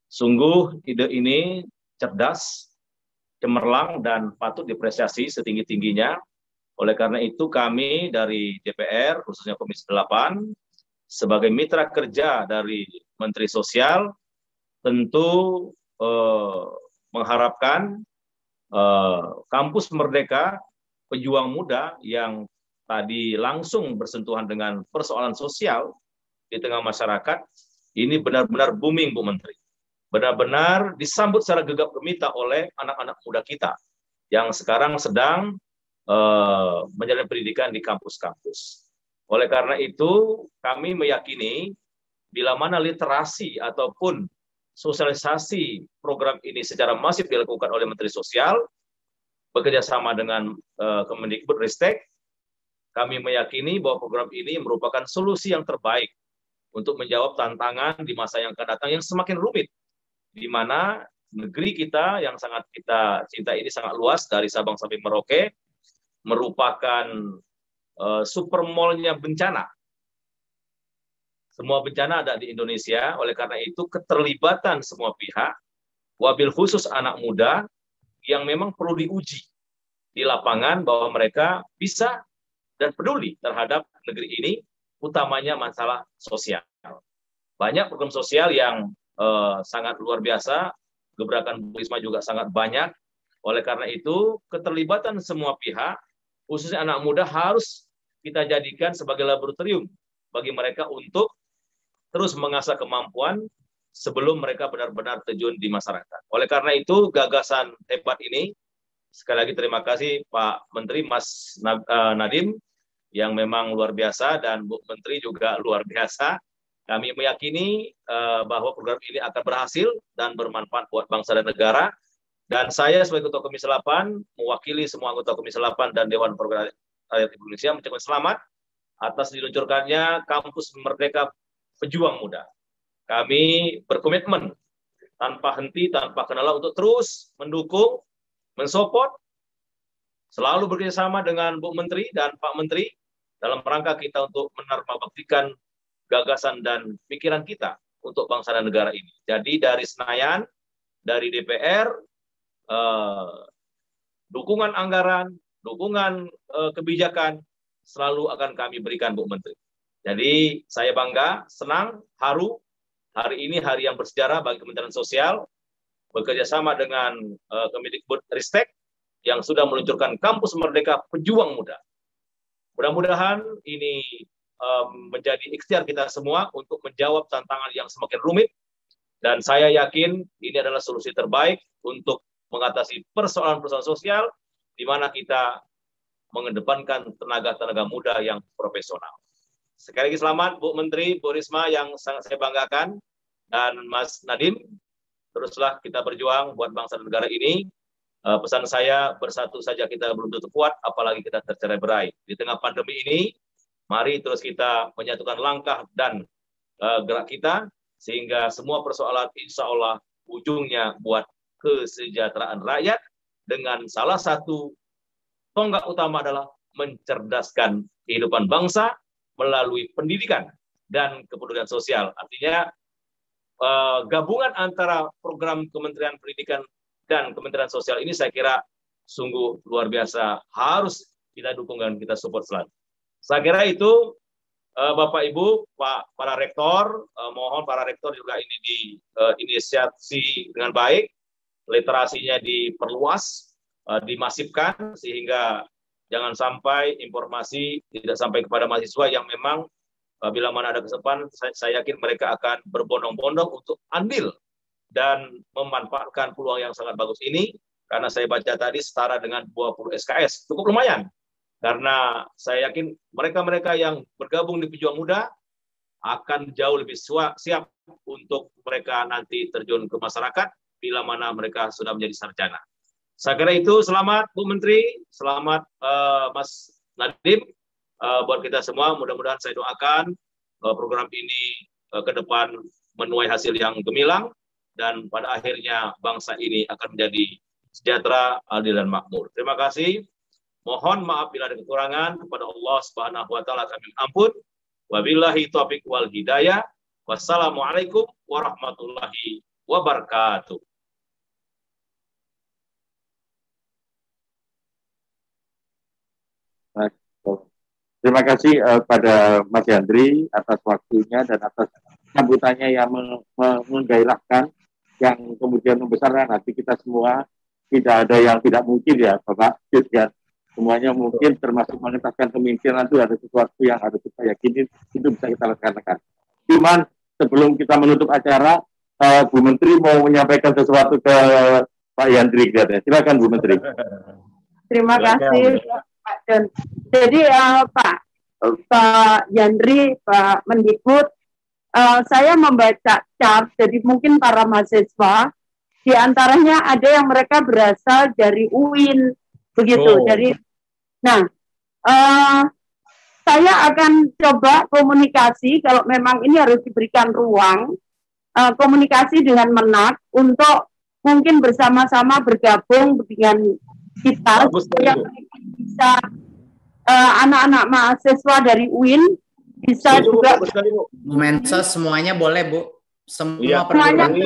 Sungguh ide ini cerdas, cemerlang, dan patut diapresiasi setinggi-tingginya. Oleh karena itu kami dari DPR, khususnya Komisi 8, sebagai mitra kerja dari Menteri Sosial, tentu eh, mengharapkan eh, kampus Merdeka pejuang muda yang tadi langsung bersentuhan dengan persoalan sosial di tengah masyarakat ini benar-benar booming Bu Menteri. Benar-benar disambut secara gegap gemita oleh anak-anak muda kita yang sekarang sedang uh, menjalani pendidikan di kampus-kampus. Oleh karena itu, kami meyakini bila mana literasi ataupun sosialisasi program ini secara masif dilakukan oleh Menteri Sosial, bekerja sama dengan uh, Kemendikbudristek, kami meyakini bahwa program ini merupakan solusi yang terbaik untuk menjawab tantangan di masa yang akan datang yang semakin rumit, di mana negeri kita yang sangat kita cinta ini sangat luas dari Sabang sampai Merauke, merupakan uh, super mallnya bencana. Semua bencana ada di Indonesia, oleh karena itu keterlibatan semua pihak, wabil khusus anak muda yang memang perlu diuji di lapangan bahwa mereka bisa dan peduli terhadap negeri ini utamanya masalah sosial. Banyak program sosial yang uh, sangat luar biasa, gebrakan Bu Risma juga sangat banyak. Oleh karena itu, keterlibatan semua pihak, khususnya anak muda harus kita jadikan sebagai laboratorium bagi mereka untuk terus mengasah kemampuan sebelum mereka benar-benar terjun di masyarakat. Oleh karena itu, gagasan hebat ini, sekali lagi terima kasih Pak Menteri Mas eh, Nadim yang memang luar biasa dan Bu Menteri juga luar biasa. Kami meyakini uh, bahwa program ini akan berhasil dan bermanfaat buat bangsa dan negara Dan saya sebagai Ketua Komisi 8 mewakili semua anggota Komisi 8 dan Dewan Perwakilan Rakyat Indonesia mengucapkan selamat atas diluncurkannya Kampus Merdeka Pejuang Muda. Kami berkomitmen tanpa henti, tanpa kendala untuk terus mendukung, mensupport, selalu bekerjasama dengan Bu Menteri dan Pak Menteri dalam rangka kita untuk baktikan gagasan dan pikiran kita untuk bangsa dan negara ini. Jadi dari Senayan, dari DPR, eh, dukungan anggaran, dukungan eh, kebijakan selalu akan kami berikan Bu Menteri. Jadi saya bangga, senang, haru. Hari ini hari yang bersejarah bagi Kementerian Sosial bekerja sama dengan uh, Kemendikbud Ristek yang sudah meluncurkan Kampus Merdeka Pejuang Muda. Mudah-mudahan ini menjadi ikhtiar kita semua untuk menjawab tantangan yang semakin rumit dan saya yakin ini adalah solusi terbaik untuk mengatasi persoalan-persoalan sosial di mana kita mengedepankan tenaga-tenaga muda yang profesional. Sekali lagi selamat Bu Menteri, Bu Risma yang sangat saya banggakan, dan Mas Nadim, teruslah kita berjuang buat bangsa dan negara ini. Uh, pesan saya, bersatu saja kita belum tentu kuat, apalagi kita tercerai berai. Di tengah pandemi ini, mari terus kita menyatukan langkah dan uh, gerak kita, sehingga semua persoalan insya Allah ujungnya buat kesejahteraan rakyat dengan salah satu tonggak utama adalah mencerdaskan kehidupan bangsa melalui pendidikan dan kepedulian sosial. Artinya eh, gabungan antara program Kementerian Pendidikan dan Kementerian Sosial ini saya kira sungguh luar biasa harus kita dukung dan kita support selalu. Saya kira itu Eh, Bapak Ibu, Pak para rektor, eh, mohon para rektor juga ini diinisiasi eh, dengan baik, literasinya diperluas, dimasifkan sehingga jangan sampai informasi tidak sampai kepada mahasiswa yang memang bila mana ada kesempatan, saya, yakin mereka akan berbondong-bondong untuk ambil dan memanfaatkan peluang yang sangat bagus ini. Karena saya baca tadi setara dengan 20 SKS cukup lumayan karena saya yakin mereka-mereka yang bergabung di Pejuang Muda akan jauh lebih siap untuk mereka nanti terjun ke masyarakat bila mana mereka sudah menjadi sarjana. Saya kira itu selamat Bu Menteri, selamat uh, Mas Nadim uh, buat kita semua. Mudah-mudahan saya doakan uh, program ini uh, ke depan menuai hasil yang gemilang dan pada akhirnya bangsa ini akan menjadi sejahtera, adil dan makmur. Terima kasih. Mohon maaf bila ada kekurangan kepada Allah Subhanahu wa taala kami ampun. Wabillahi taufik wal hidayah. Wassalamualaikum warahmatullahi wabarakatuh. Terima kasih uh, pada Mas Yandri atas waktunya dan atas sambutannya yang menggairahkan yang kemudian membesarkan hati kita semua. Tidak ada yang tidak mungkin ya Bapak Dirjen semuanya mungkin termasuk mengentaskan pemimpinan itu ada sesuatu yang harus kita yakini itu bisa kita laksanakan. Cuman sebelum kita menutup acara, uh, Bu Menteri mau menyampaikan sesuatu ke Pak Yandri ya. Silakan Bu Menteri. Terima kasih Pak Don. Jadi uh, Pak Pak Yandri, Pak Mendikbud, uh, saya membaca chart, jadi mungkin para mahasiswa, di antaranya ada yang mereka berasal dari UIN, begitu. Oh. Jadi Nah, uh, saya akan coba komunikasi kalau memang ini harus diberikan ruang uh, komunikasi dengan menak untuk mungkin bersama-sama bergabung dengan kita supaya bisa uh, anak-anak mahasiswa dari UIN bisa Bu, juga Bu. Mensos semuanya boleh Bu. Semua ya, perguruan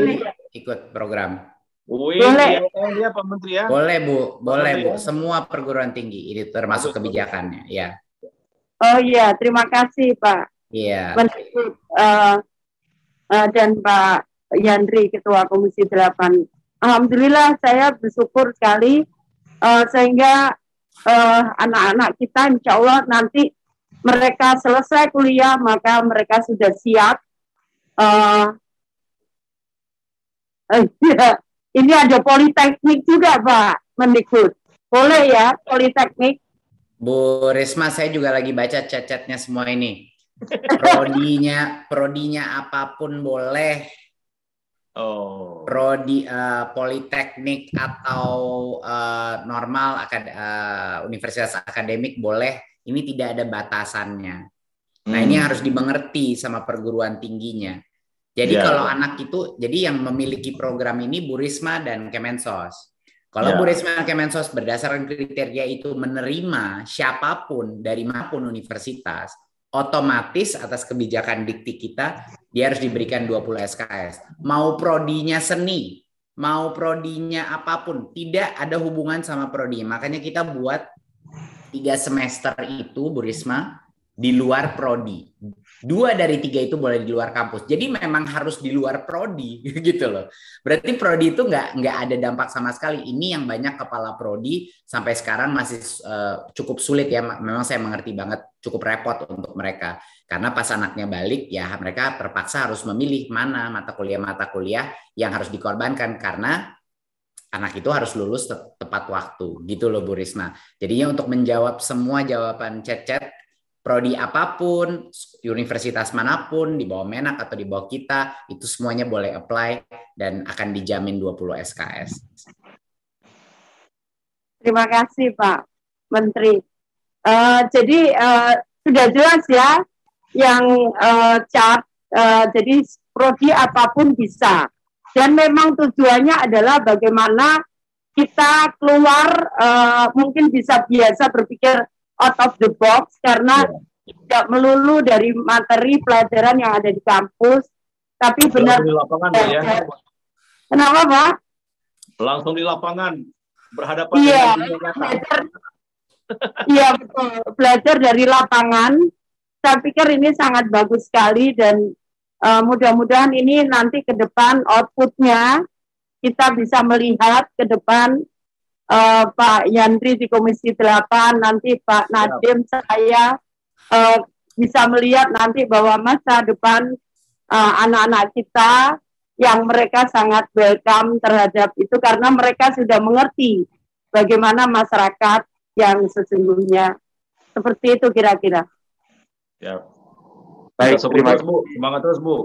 ikut program Wih, boleh. Ya, Pak Menteri ya. Boleh Bu, boleh Bu. Semua perguruan tinggi ini termasuk kebijakannya, ya. Oh iya, terima kasih Pak. Iya. Uh, uh, dan Pak Yandri Ketua Komisi 8. Alhamdulillah saya bersyukur sekali uh, sehingga anak-anak uh, kita insya Allah nanti mereka selesai kuliah maka mereka sudah siap uh, uh, ya, ini ada politeknik juga Pak Mendikbud. Boleh ya politeknik? Bu Risma, saya juga lagi baca chat-chatnya semua ini. Prodinya, prodinya apa pun boleh. Oh. Prodi uh, politeknik atau uh, normal akad, uh, universitas akademik boleh. Ini tidak ada batasannya. Nah, ini hmm. harus dimengerti sama perguruan tingginya. Jadi yeah. kalau anak itu, jadi yang memiliki program ini Bu Risma dan Kemensos. Kalau yeah. Bu Risma dan Kemensos berdasarkan kriteria itu menerima siapa pun dari mana pun universitas, otomatis atas kebijakan dikti kita dia harus diberikan 20 SKS. Mau prodinya seni, mau prodinya apa pun, tidak ada hubungan sama prodi. Makanya kita buat tiga semester itu, Bu Risma, di luar prodi. Dua dari tiga itu boleh di luar kampus. Jadi memang harus di luar prodi gitu loh. Berarti prodi itu nggak nggak ada dampak sama sekali. Ini yang banyak kepala prodi sampai sekarang masih uh, cukup sulit ya. Memang saya mengerti banget cukup repot untuk mereka. Karena pas anaknya balik ya mereka terpaksa harus memilih mana mata kuliah mata kuliah yang harus dikorbankan karena anak itu harus lulus te tepat waktu gitu loh Bu Risma. Jadinya untuk menjawab semua jawaban chat-chat prodi apa pun, universitas mana pun, di bawah Menak atau di bawah kita, itu semuanya boleh apply dan akan dijamin 20 SKS. Terima kasih Pak Menteri. Uh, jadi uh, sudah jelas ya yang uh, cat, uh, jadi prodi apa pun bisa. Dan memang tujuannya adalah bagaimana kita keluar uh, mungkin bisa biasa berpikir out of the box karena yeah. tidak melulu dari materi pelajaran yang ada di kampus, tapi benar di lapangan ya. Kenapa Pak? Langsung di lapangan berhadapan Iya, belajar, iya betul. Belajar dari lapangan. Saya pikir ini sangat bagus sekali dan uh, mudah-mudahan ini nanti ke depan outputnya kita bisa melihat ke depan uh, Pak Yandri di Komisi 8, nanti Pak Nadiem, ya. saya uh, bisa melihat nanti bahwa masa depan uh, anak-anak kita yang mereka sangat welcome terhadap itu karena mereka sudah mengerti bagaimana masyarakat yang sesungguhnya. Seperti itu kira-kira. Ya. Baik, terima kasih Bu. Semangat terus Bu.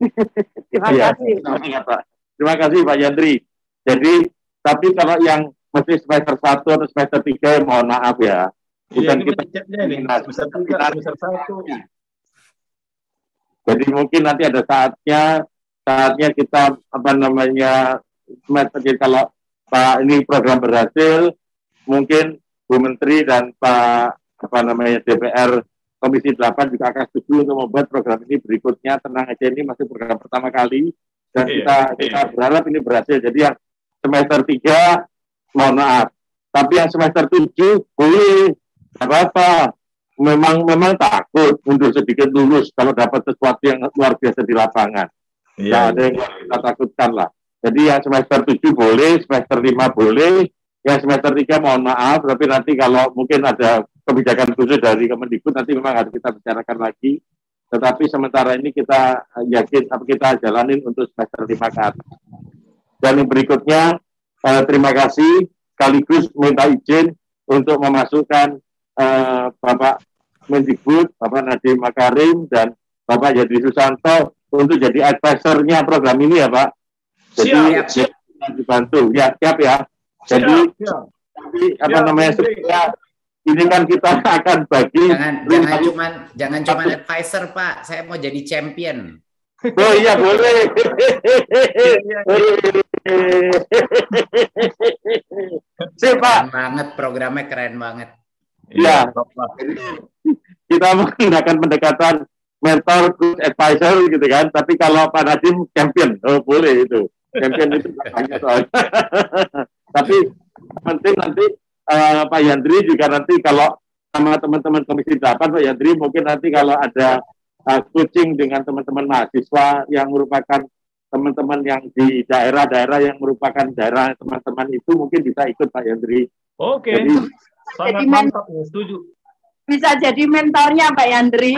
terima ya, kasih. Terima kasih Pak Yandri. Jadi tapi kalau yang mesti semester satu atau semester tiga, ya mohon maaf ya. Iya, Bukan iya, kita ini, semester tiga, semester satu. Jadi mungkin nanti ada saatnya, saatnya kita apa namanya semester kalau Pak ini program berhasil, mungkin Bu Menteri dan Pak apa namanya DPR Komisi 8 juga akan setuju untuk membuat program ini berikutnya. Tenang aja ini masih program pertama kali dan iya, kita iya. kita berharap ini berhasil. Jadi yang semester 3 mohon maaf. Tapi yang semester 7 boleh. Apa-apa. Memang memang takut mundur sedikit lulus kalau dapat sesuatu yang luar biasa di lapangan. Iya, ada yang kita takutkan lah. Jadi yang semester 7 boleh semester 5 boleh. Yang semester 3 mohon maaf. Tapi nanti kalau mungkin ada kebijakan khusus dari Kemendikbud nanti memang harus kita bicarakan lagi. Tetapi sementara ini kita yakin apa kita jalanin untuk semester 5 ke atas dan yang berikutnya, uh, terima kasih sekaligus minta izin untuk memasukkan uh, Bapak Mendikbud, Bapak Nadiem Makarim, dan Bapak Yadi Susanto untuk jadi advisernya program ini ya Pak. Jadi siap, siap. dibantu. Ya, siap ya. Jadi, siap, siap. tapi apa siap, namanya, supaya ini kan kita akan bagi. Jangan, jangan cuma jangan cuma advisor Pak, saya mau jadi champion. Oh iya boleh. Sip, Pak. Keren banget programnya keren banget. Iya. Kita menggunakan pendekatan mentor coach advisor gitu kan. Tapi kalau Pak Nadiem champion, oh boleh itu. Champion itu banyak soalnya. Tapi penting nanti uh, Pak Yandri juga nanti kalau sama teman-teman Komisi 8 Pak Yandri mungkin nanti kalau ada uh, coaching dengan teman-teman mahasiswa yang merupakan teman-teman yang di daerah-daerah yang merupakan daerah teman-teman itu mungkin bisa ikut Pak Yandri. Oke, jadi, sangat jadi mantap, ya, setuju. Bisa jadi mentornya Pak Yandri.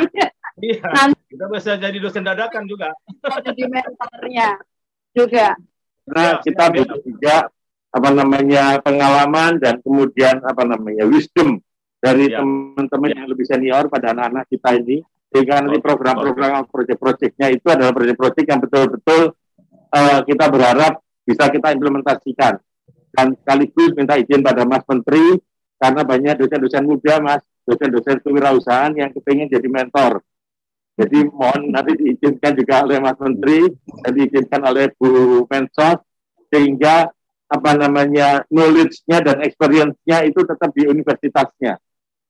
Iya, Nanti, kita bisa jadi dosen dadakan juga. jadi mentornya juga. Nah, ya, kita ya, butuh juga apa namanya pengalaman dan kemudian apa namanya wisdom dari ya. teman-teman ya. yang lebih senior pada anak-anak kita ini sehingga nanti program-program proyek-proyeknya itu adalah proyek-proyek yang betul-betul uh, kita berharap bisa kita implementasikan. Dan sekaligus minta izin pada Mas Menteri, karena banyak dosen-dosen muda, Mas, dosen-dosen kewirausahaan yang kepingin jadi mentor. Jadi mohon nanti diizinkan juga oleh Mas Menteri dan diizinkan oleh Bu Mensos sehingga apa namanya knowledge-nya dan experience-nya itu tetap di universitasnya.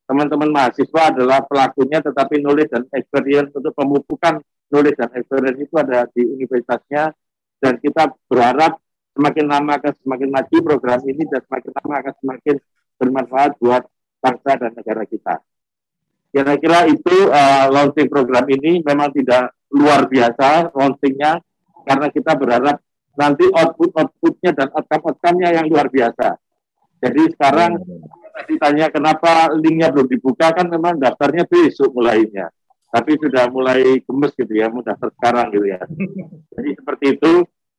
Teman-teman mahasiswa adalah pelakunya, tetapi knowledge dan experience untuk pemupukan knowledge dan experience itu ada di universitasnya. Dan kita berharap semakin lama akan semakin maju program ini dan semakin lama akan semakin bermanfaat buat bangsa dan negara kita. Kira-kira itu uh, launching program ini memang tidak luar biasa launchingnya karena kita berharap nanti output-outputnya dan outcome-outcome-nya yang luar biasa. Jadi sekarang ditanya kenapa linknya belum dibuka kan memang daftarnya besok mulainya. Tapi sudah mulai gemes gitu ya, daftar sekarang gitu ya. Jadi seperti itu.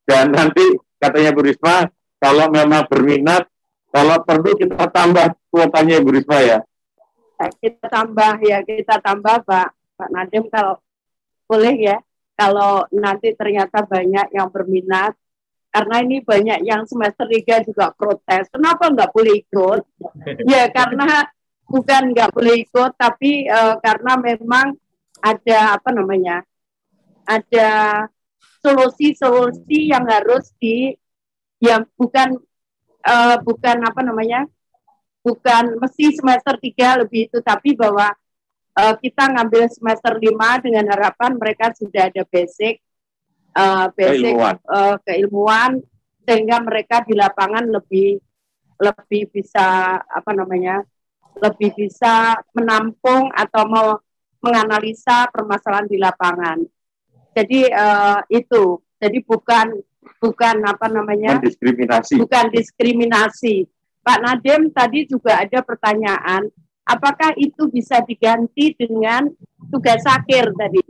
Dan nanti katanya Bu Risma, kalau memang berminat, kalau perlu kita tambah kuotanya Bu Risma ya. Kita tambah ya, kita tambah Pak, Pak Nadiem kalau boleh ya. Kalau nanti ternyata banyak yang berminat, karena ini banyak yang semester 3 juga protes. Kenapa nggak boleh ikut? ya karena bukan nggak boleh ikut, tapi uh, karena memang ada apa namanya, ada solusi-solusi yang harus di, yang bukan uh, bukan apa namanya, bukan mesti semester 3 lebih itu, tapi bahwa uh, kita ngambil semester 5 dengan harapan mereka sudah ada basic uh, basic keilmuan. Uh, keilmuan sehingga mereka di lapangan lebih lebih bisa apa namanya lebih bisa menampung atau mau menganalisa permasalahan di lapangan. Jadi uh, itu jadi bukan bukan apa namanya bukan diskriminasi. Bukan diskriminasi. Pak Nadiem tadi juga ada pertanyaan, apakah itu bisa diganti dengan tugas akhir tadi?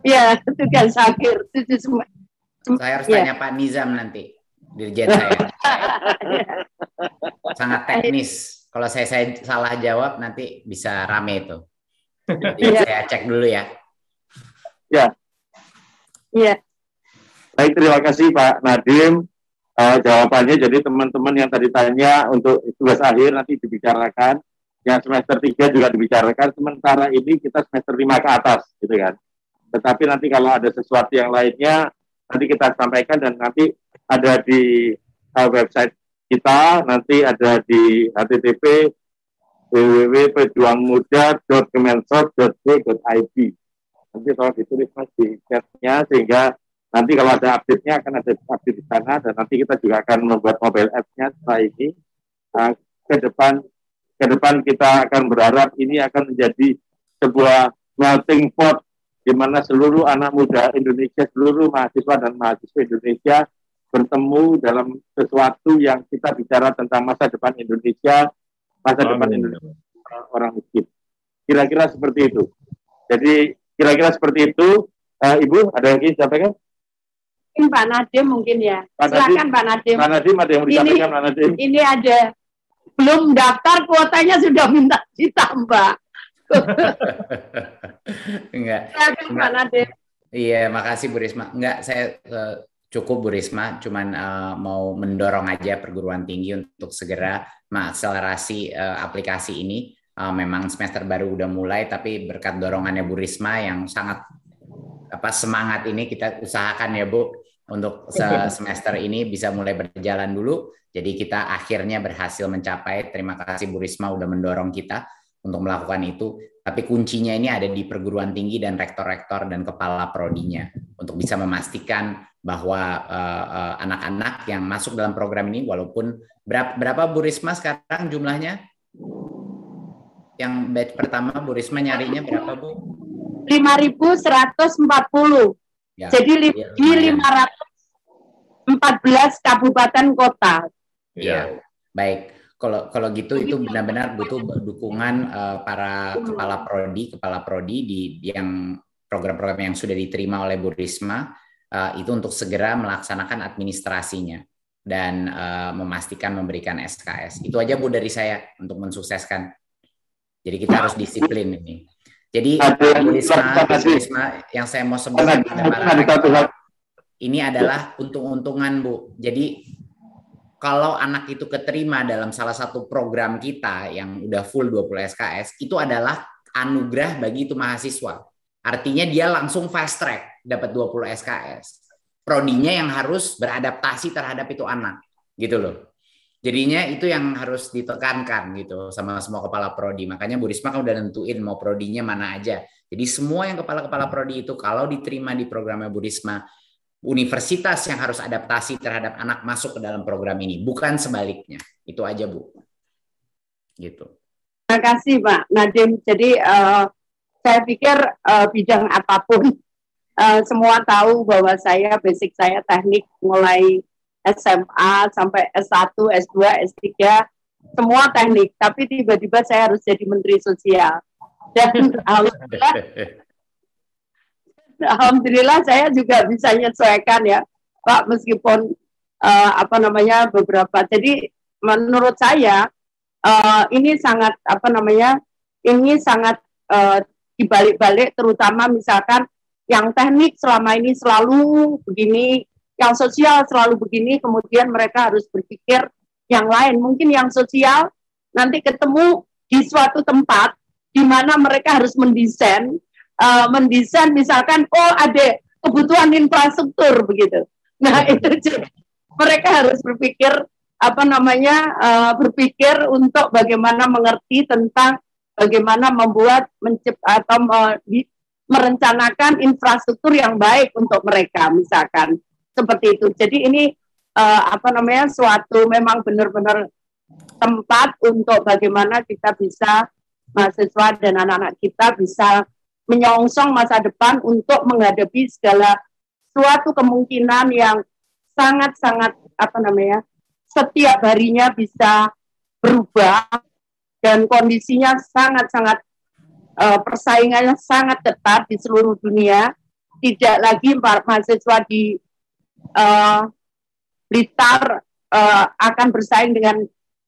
Ya, tugas akhir. Saya harus ya. tanya Pak Nizam nanti, dirjen saya. Sangat teknis. Kalau saya, saya salah jawab nanti bisa rame itu. Jadi ya. saya cek dulu ya. Ya. Iya. Baik, terima kasih Pak Nadim. Uh, jawabannya jadi teman-teman yang tadi tanya untuk tugas akhir nanti dibicarakan. Yang semester 3 juga dibicarakan. Sementara ini kita semester 5 ke atas, gitu kan. Tetapi nanti kalau ada sesuatu yang lainnya, nanti kita sampaikan dan nanti ada di uh, website kita, nanti ada di http www.pejuangmuda.kemensos.go.id. Nanti kalau ditulis mas di chatnya sehingga nanti kalau ada update-nya akan ada update di sana dan nanti kita juga akan membuat mobile app-nya setelah ini. Uh, ke depan ke depan kita akan berharap ini akan menjadi sebuah melting pot di mana seluruh anak muda Indonesia, seluruh mahasiswa dan mahasiswa Indonesia bertemu dalam sesuatu yang kita bicara tentang masa depan Indonesia, masa Amin. depan Indonesia orang miskin. Kira-kira seperti itu. Jadi kira-kira seperti itu. Uh, Ibu, ada yang ingin sampaikan? Mungkin Pak Nadiem mungkin ya. Pak Silakan Pak Nadiem. Pak Nadiem ada yang mau disampaikan Pak Nadiem. Ini ada belum daftar kuotanya sudah minta ditambah. enggak. enggak. deh? Iya, makasih Bu Risma. Enggak, saya uh, cukup Bu Risma, cuman uh, mau mendorong aja perguruan tinggi untuk segera mengakselerasi uh, aplikasi ini. Uh, memang semester baru udah mulai, tapi berkat dorongannya Bu Risma yang sangat apa semangat ini kita usahakan ya Bu untuk semester ini bisa mulai berjalan dulu. Jadi kita akhirnya berhasil mencapai. Terima kasih Bu Risma udah mendorong kita untuk melakukan itu. Tapi kuncinya ini ada di perguruan tinggi dan rektor-rektor dan kepala prodinya untuk bisa memastikan bahwa eh, eh, anak-anak uh, uh, yang masuk dalam program ini, walaupun berapa, berapa Bu Risma sekarang jumlahnya? Yang batch pertama Bu Risma nyarinya berapa Bu? 5.140. Ya, Jadi ya, di 514 kabupaten kota. Iya, baik kalau kalau gitu itu benar-benar butuh dukungan uh, para kepala prodi kepala prodi di yang program-program yang sudah diterima oleh Bu Risma uh, itu untuk segera melaksanakan administrasinya dan uh, memastikan memberikan SKS itu aja Bu dari saya untuk mensukseskan. Jadi kita harus disiplin ini. Jadi Bu Risma, Bu Risma yang saya mau sebutkan ini adalah untung-untungan Bu. Jadi kalau anak itu keterima dalam salah satu program kita yang udah full 20 SKS, itu adalah anugerah bagi itu mahasiswa. Artinya dia langsung fast track dapat 20 SKS. Prodinya yang harus beradaptasi terhadap itu anak, gitu loh. Jadinya itu yang harus ditekankan gitu sama semua kepala prodi. Makanya Bu Risma kan udah nentuin mau prodinya mana aja. Jadi semua yang kepala-kepala prodi itu kalau diterima di programnya Bu Risma universitas yang harus adaptasi terhadap anak masuk ke dalam program ini, bukan sebaliknya. Itu aja, Bu. Gitu. Terima kasih, Pak Nadim. Jadi uh, saya pikir uh, bidang apa pun uh, semua tahu bahwa saya basic saya teknik mulai SMA sampai S1, S2, S3 semua teknik, tapi tiba-tiba saya harus jadi menteri sosial. Dan alhamdulillah alhamdulillah saya juga bisa menyesuaikan ya Pak meskipun uh, apa namanya beberapa. Jadi menurut saya uh, ini sangat apa namanya ini sangat uh, dibalik-balik terutama misalkan yang teknik selama ini selalu begini yang sosial selalu begini kemudian mereka harus berpikir yang lain. Mungkin yang sosial nanti ketemu di suatu tempat di mana mereka harus mendesain uh, mendesain misalkan oh ada kebutuhan infrastruktur begitu. Nah itu mereka harus berpikir apa namanya uh, berpikir untuk bagaimana mengerti tentang bagaimana membuat mencipt atau uh, di, merencanakan infrastruktur yang baik untuk mereka misalkan seperti itu. Jadi ini uh, apa namanya suatu memang benar-benar tempat untuk bagaimana kita bisa mahasiswa dan anak-anak kita bisa menyongsong masa depan untuk menghadapi segala suatu kemungkinan yang sangat-sangat apa namanya setiap harinya bisa berubah dan kondisinya sangat-sangat uh, persaingannya sangat ketat di seluruh dunia. Tidak lagi mahasiswa di uh, Blitar uh, akan bersaing dengan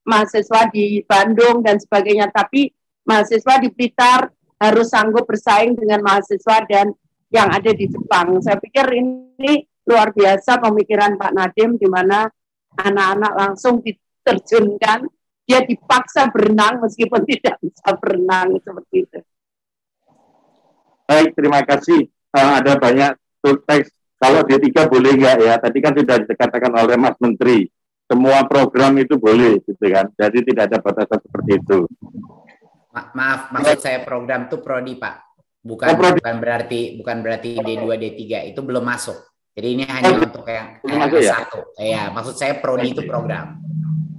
mahasiswa di Bandung dan sebagainya tapi mahasiswa di Blitar harus sanggup bersaing dengan mahasiswa dan yang ada di Jepang. Saya pikir ini luar biasa pemikiran Pak Nadim di mana anak-anak langsung diterjunkan, dia dipaksa berenang meskipun tidak bisa berenang seperti itu. Baik, terima kasih. Uh, ada banyak teks. Kalau D3 boleh nggak ya? Tadi kan sudah dikatakan oleh Mas Menteri, semua program itu boleh, gitu kan? Jadi tidak ada batasan seperti itu. Ma maaf, maksud saya program tuh prodi Pak. Bukan oh, bukan berarti bukan berarti D2 D3 itu belum masuk. Jadi ini hanya oh, untuk yang ya? satu. Ya, maksud saya prodi itu program.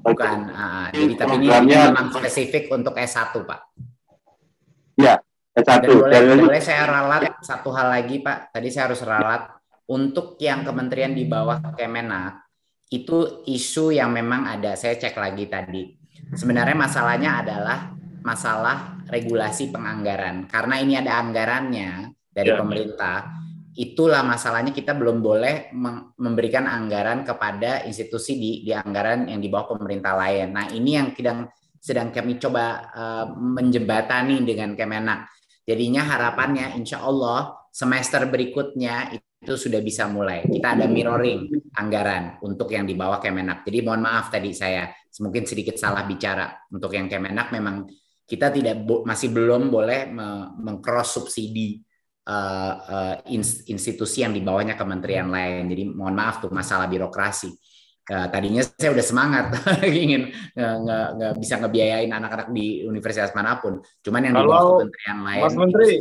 Bukan uh, jadi tapi ini, ini memang spesifik untuk S1, Pak. Ya, S1. Dan boleh, Dan boleh saya ralat satu hal lagi, Pak. Tadi saya harus ralat untuk yang kementerian di bawah Kemenak itu isu yang memang ada. Saya cek lagi tadi. Sebenarnya masalahnya adalah masalah regulasi penganggaran karena ini ada anggarannya dari ya. pemerintah itulah masalahnya kita belum boleh memberikan anggaran kepada institusi di, di anggaran yang di bawah pemerintah lain. Nah ini yang sedang sedang kami coba uh, menjembatani dengan Kemenak. Jadinya harapannya insya Allah semester berikutnya itu sudah bisa mulai. Kita ada mirroring anggaran untuk yang di bawah Kemenak. Jadi mohon maaf tadi saya mungkin sedikit salah bicara. Untuk yang Kemenak memang kita tidak masih belum boleh mengcross subsidi uh, uh, institusi yang di bawahnya kementerian lain. Jadi mohon maaf tuh masalah birokrasi. Uh, tadinya saya udah semangat ingin nggak bisa ngebiayain anak-anak di universitas mana pun. Cuman yang kalau, di bawah kementerian lain. Mas Menteri,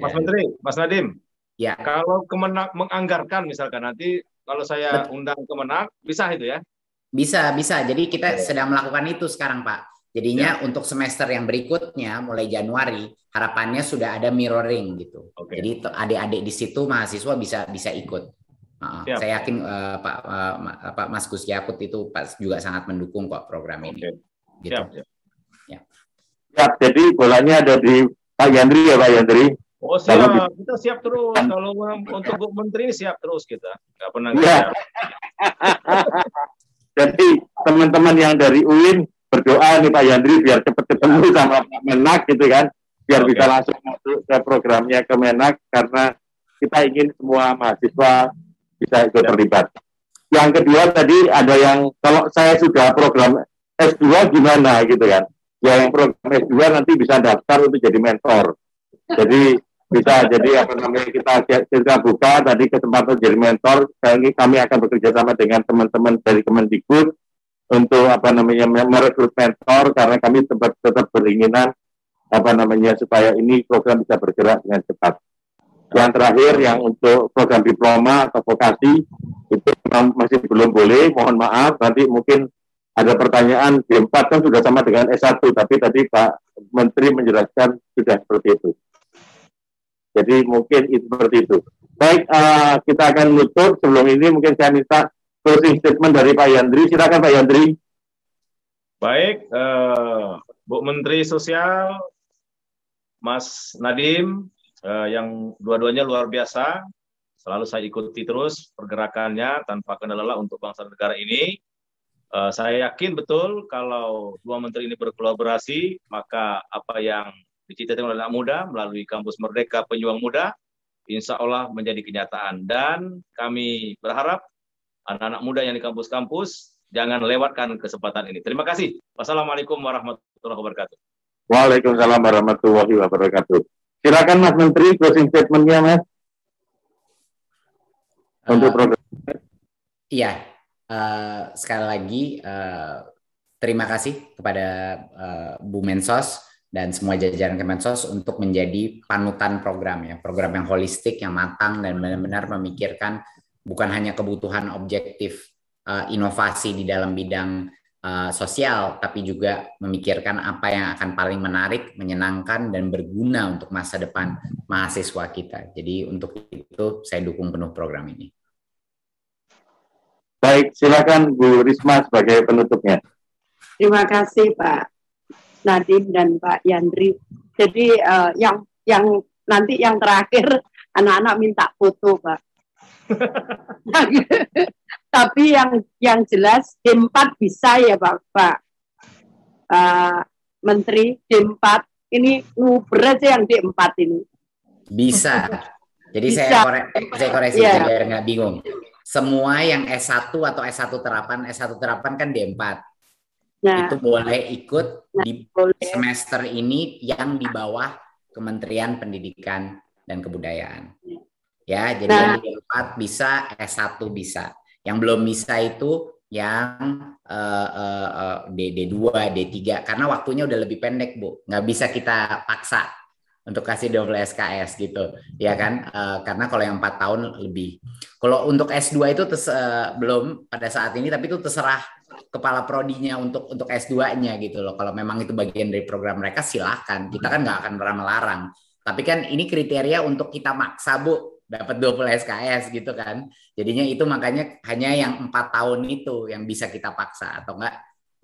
Mas Menteri, Mas Nadim. Ya. Kalau Kemenak menganggarkan misalkan nanti kalau saya undang Kemenak bisa itu ya? Bisa, bisa. Jadi kita sedang melakukan itu sekarang, Pak. Jadinya ya. untuk semester yang berikutnya mulai Januari harapannya sudah ada mirroring gitu. Okay. Jadi adik-adik di situ mahasiswa bisa bisa ikut. Uh, saya yakin uh, Pak uh, Pak Mas Gus Yakut itu Pak juga sangat mendukung kok program ini. Okay. Gitu. Siap, siap. Ya. Siap, jadi bolanya ada di Pak Yandri ya Pak Yandri. Oh siap, Kalau kita siap terus. Kalau untuk Bu Menteri siap terus kita. Gak pernah ya. Jadi teman-teman yang dari UIN berdoa nih Pak Yandri biar cepat ketemu sama Pak Menak gitu kan biar okay. bisa langsung masuk ke programnya ke Menak karena kita ingin semua mahasiswa bisa ikut terlibat. Yang kedua tadi ada yang kalau saya sudah program S2 gimana gitu kan. Ya, yang program S2 nanti bisa daftar untuk jadi mentor. Jadi bisa jadi apa namanya kita kita buka tadi kesempatan jadi mentor. Kali kami akan bekerja sama dengan teman-teman dari Kemendikbud untuk apa namanya merekrut mentor karena kami tetap tetap beringinan apa namanya supaya ini program bisa bergerak dengan cepat. Yang terakhir yang untuk program diploma atau vokasi itu masih belum boleh, mohon maaf nanti mungkin ada pertanyaan D4 kan sudah sama dengan S1 tapi tadi Pak Menteri menjelaskan sudah seperti itu. Jadi mungkin itu seperti itu. Baik, uh, kita akan menutup sebelum ini mungkin saya minta closing statement dari Pak Yandri. Silakan Pak Yandri. Baik, uh, Bu Menteri Sosial, Mas Nadim, uh, yang dua-duanya luar biasa. Selalu saya ikuti terus pergerakannya tanpa kendala untuk bangsa negara ini. Uh, saya yakin betul kalau dua menteri ini berkolaborasi, maka apa yang diciptakan oleh anak muda melalui kampus Merdeka Pejuang Muda, insya Allah menjadi kenyataan. Dan kami berharap anak-anak muda yang di kampus-kampus jangan lewatkan kesempatan ini. Terima kasih. Wassalamualaikum warahmatullahi wabarakatuh. Waalaikumsalam warahmatullahi wabarakatuh. Silakan Mas Menteri closing statementnya Mas. Untuk uh, program. Iya, uh, sekali lagi uh, terima kasih kepada uh, Bu Mensos dan semua jajaran Kemensos untuk menjadi panutan program ya, program yang holistik, yang matang dan benar-benar memikirkan bukan hanya kebutuhan objektif uh, inovasi di dalam bidang uh, sosial, tapi juga memikirkan apa yang akan paling menarik, menyenangkan, dan berguna untuk masa depan mahasiswa kita. Jadi untuk itu saya dukung penuh program ini. Baik, silakan Bu Risma sebagai penutupnya. Terima kasih Pak Nadim dan Pak Yandri. Jadi uh, yang yang nanti yang terakhir anak-anak minta foto Pak. Tapi yang yang jelas D4 bisa ya Pak, Pak uh, Menteri D4 ini nguber aja yang D4 ini. Bisa. Jadi bisa. saya kore saya koreksi yeah. biar nggak bingung. Semua yang S1 atau S1 terapan, S1 terapan kan D4. Nah, itu boleh ikut nah, di boleh. semester ini yang di bawah Kementerian Pendidikan dan Kebudayaan. Ya, jadi nah. yang D4 bisa, S1 bisa. Yang belum bisa itu yang uh, uh, uh, D, D2, D3 karena waktunya udah lebih pendek, Bu. Nggak bisa kita paksa untuk kasih 12 SKS gitu. Ya kan? Uh, karena kalau yang 4 tahun lebih. Kalau untuk S2 itu tes, uh, belum pada saat ini tapi itu terserah kepala prodinya untuk untuk S2-nya gitu loh. Kalau memang itu bagian dari program mereka silahkan. Kita kan nggak akan pernah melarang. Tapi kan ini kriteria untuk kita maksa, Bu dapat 20 SKS gitu kan. Jadinya itu makanya hanya yang empat tahun itu yang bisa kita paksa atau enggak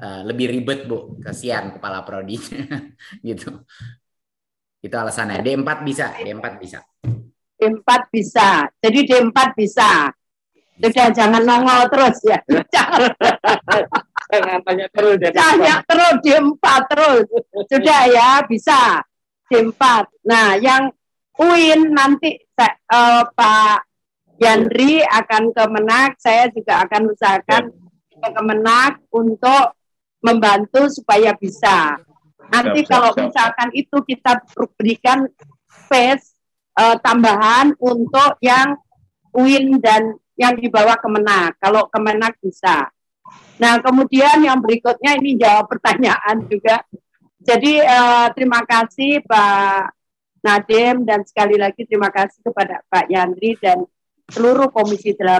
uh, lebih ribet bu, kesian kepala prodi gitu. Itu alasannya. D4 bisa, D4 bisa. D4 bisa. Jadi D4 bisa. Sudah jangan nongol terus ya. Jangan. jangan tanya terus. Tanya terus D4 terus. Sudah ya, bisa. D4. Nah, yang UIN nanti uh, Pak Yandri akan ke Menak, saya juga akan usahakan ke Kemenak untuk membantu supaya bisa. Nanti siap, kalau siap, misalkan itu kita berikan space uh, tambahan untuk yang UIN dan yang dibawa Kemenak. Kalau Kemenak bisa. Nah, kemudian yang berikutnya ini jawab pertanyaan juga. Jadi uh, terima kasih Pak Nadem dan sekali lagi terima kasih kepada Pak Yandri dan seluruh Komisi 8. Uh,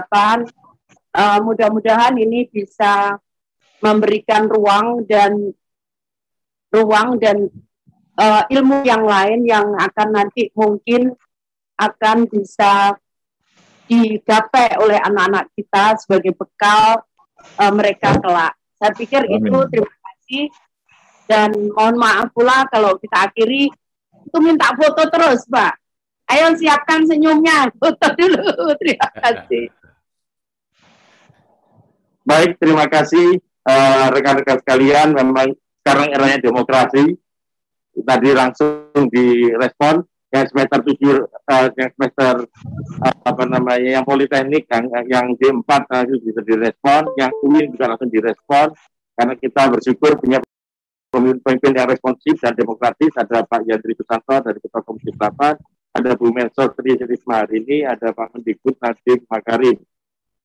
eh, mudah-mudahan ini bisa memberikan ruang dan ruang dan uh, ilmu yang lain yang akan nanti mungkin akan bisa digapai oleh anak-anak kita sebagai bekal uh, mereka kelak. Saya pikir Amin. itu terima kasih dan mohon maaf pula kalau kita akhiri itu minta foto terus, Pak. Ayo siapkan senyumnya, foto dulu. Terima kasih. Baik, terima kasih uh, rekan-rekan sekalian. Memang sekarang eranya demokrasi. Tadi langsung direspon. yang semester tujuh, uh, yang semester uh, apa namanya, yang politeknik, yang yang D4 uh, itu bisa direspon, yang UIN juga langsung direspon, karena kita bersyukur punya pemimpin yang responsif dan demokratis, ada Pak Yandri Susanto dari Ketua Komisi 8, ada Bu Mensos Tri Risma hari ini, ada Pak Mendikbud Nadiem Makarim.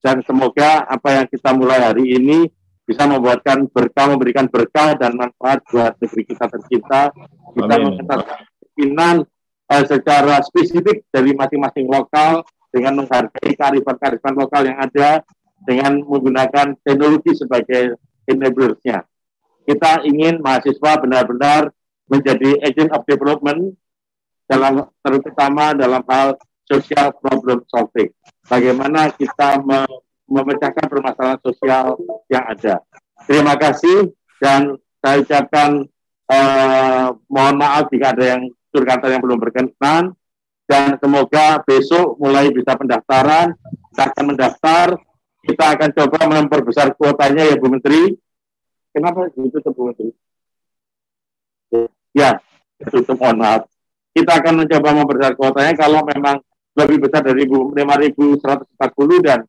Dan semoga apa yang kita mulai hari ini bisa membuatkan berkah, memberikan berkah dan manfaat buat negeri kita tercinta. Kita mengetat pimpinan uh, secara spesifik dari masing-masing lokal dengan menghargai kearifan-kearifan lokal yang ada dengan menggunakan teknologi sebagai enablersnya. Kita ingin mahasiswa benar-benar menjadi agent of development dalam terutama dalam hal social problem solving. Bagaimana kita me memecahkan permasalahan sosial yang ada. Terima kasih dan saya ucapkan uh, mohon maaf jika ada yang Surkantor yang belum berkenan dan semoga besok mulai bisa pendaftaran kita akan mendaftar kita akan coba memperbesar kuotanya ya Bu Menteri kenapa Bu Menteri ya tutup mohon maaf kita akan mencoba memperbesar kuotanya kalau memang lebih besar dari 5.140 dan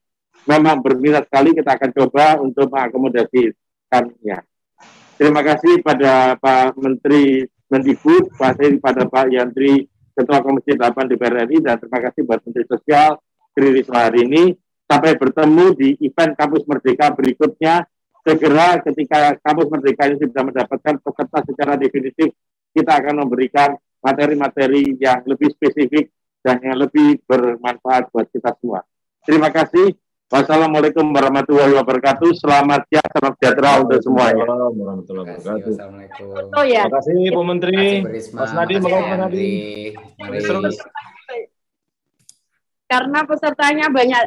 memang berminat sekali kita akan coba untuk mengakomodasikannya. Terima kasih pada Pak Menteri Mendikbud, kasih pada Pak Yandri, Ketua Komisi 8 DPR RI, dan terima kasih buat Menteri Sosial, Tri Risma hari ini. Sampai bertemu di event Kampus Merdeka berikutnya. Segera ketika Kampus Merdeka ini sudah mendapatkan peserta secara definitif, kita akan memberikan materi-materi yang lebih spesifik dan yang lebih bermanfaat buat kita semua. Terima kasih. Wassalamualaikum warahmatullahi wabarakatuh. Selamat siang, salam sejahtera untuk semuanya. warahmatullahi wabarakatuh. Oh, ya. Terima kasih Bu Menteri. Mas Nadi, Mas Nadi. Karena pesertanya banyak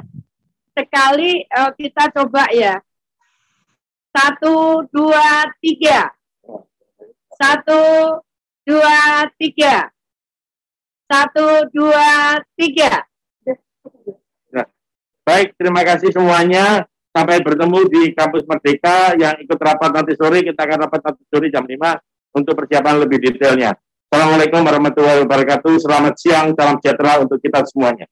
sekali, eh, kita coba ya. Satu, dua, tiga. Satu, dua, tiga. Satu, dua, tiga. Baik, terima kasih semuanya. Sampai bertemu di Kampus Merdeka yang ikut rapat nanti sore. Kita akan rapat nanti sore jam 5 untuk persiapan lebih detailnya. Assalamualaikum warahmatullahi wabarakatuh. Selamat siang, salam sejahtera untuk kita semuanya.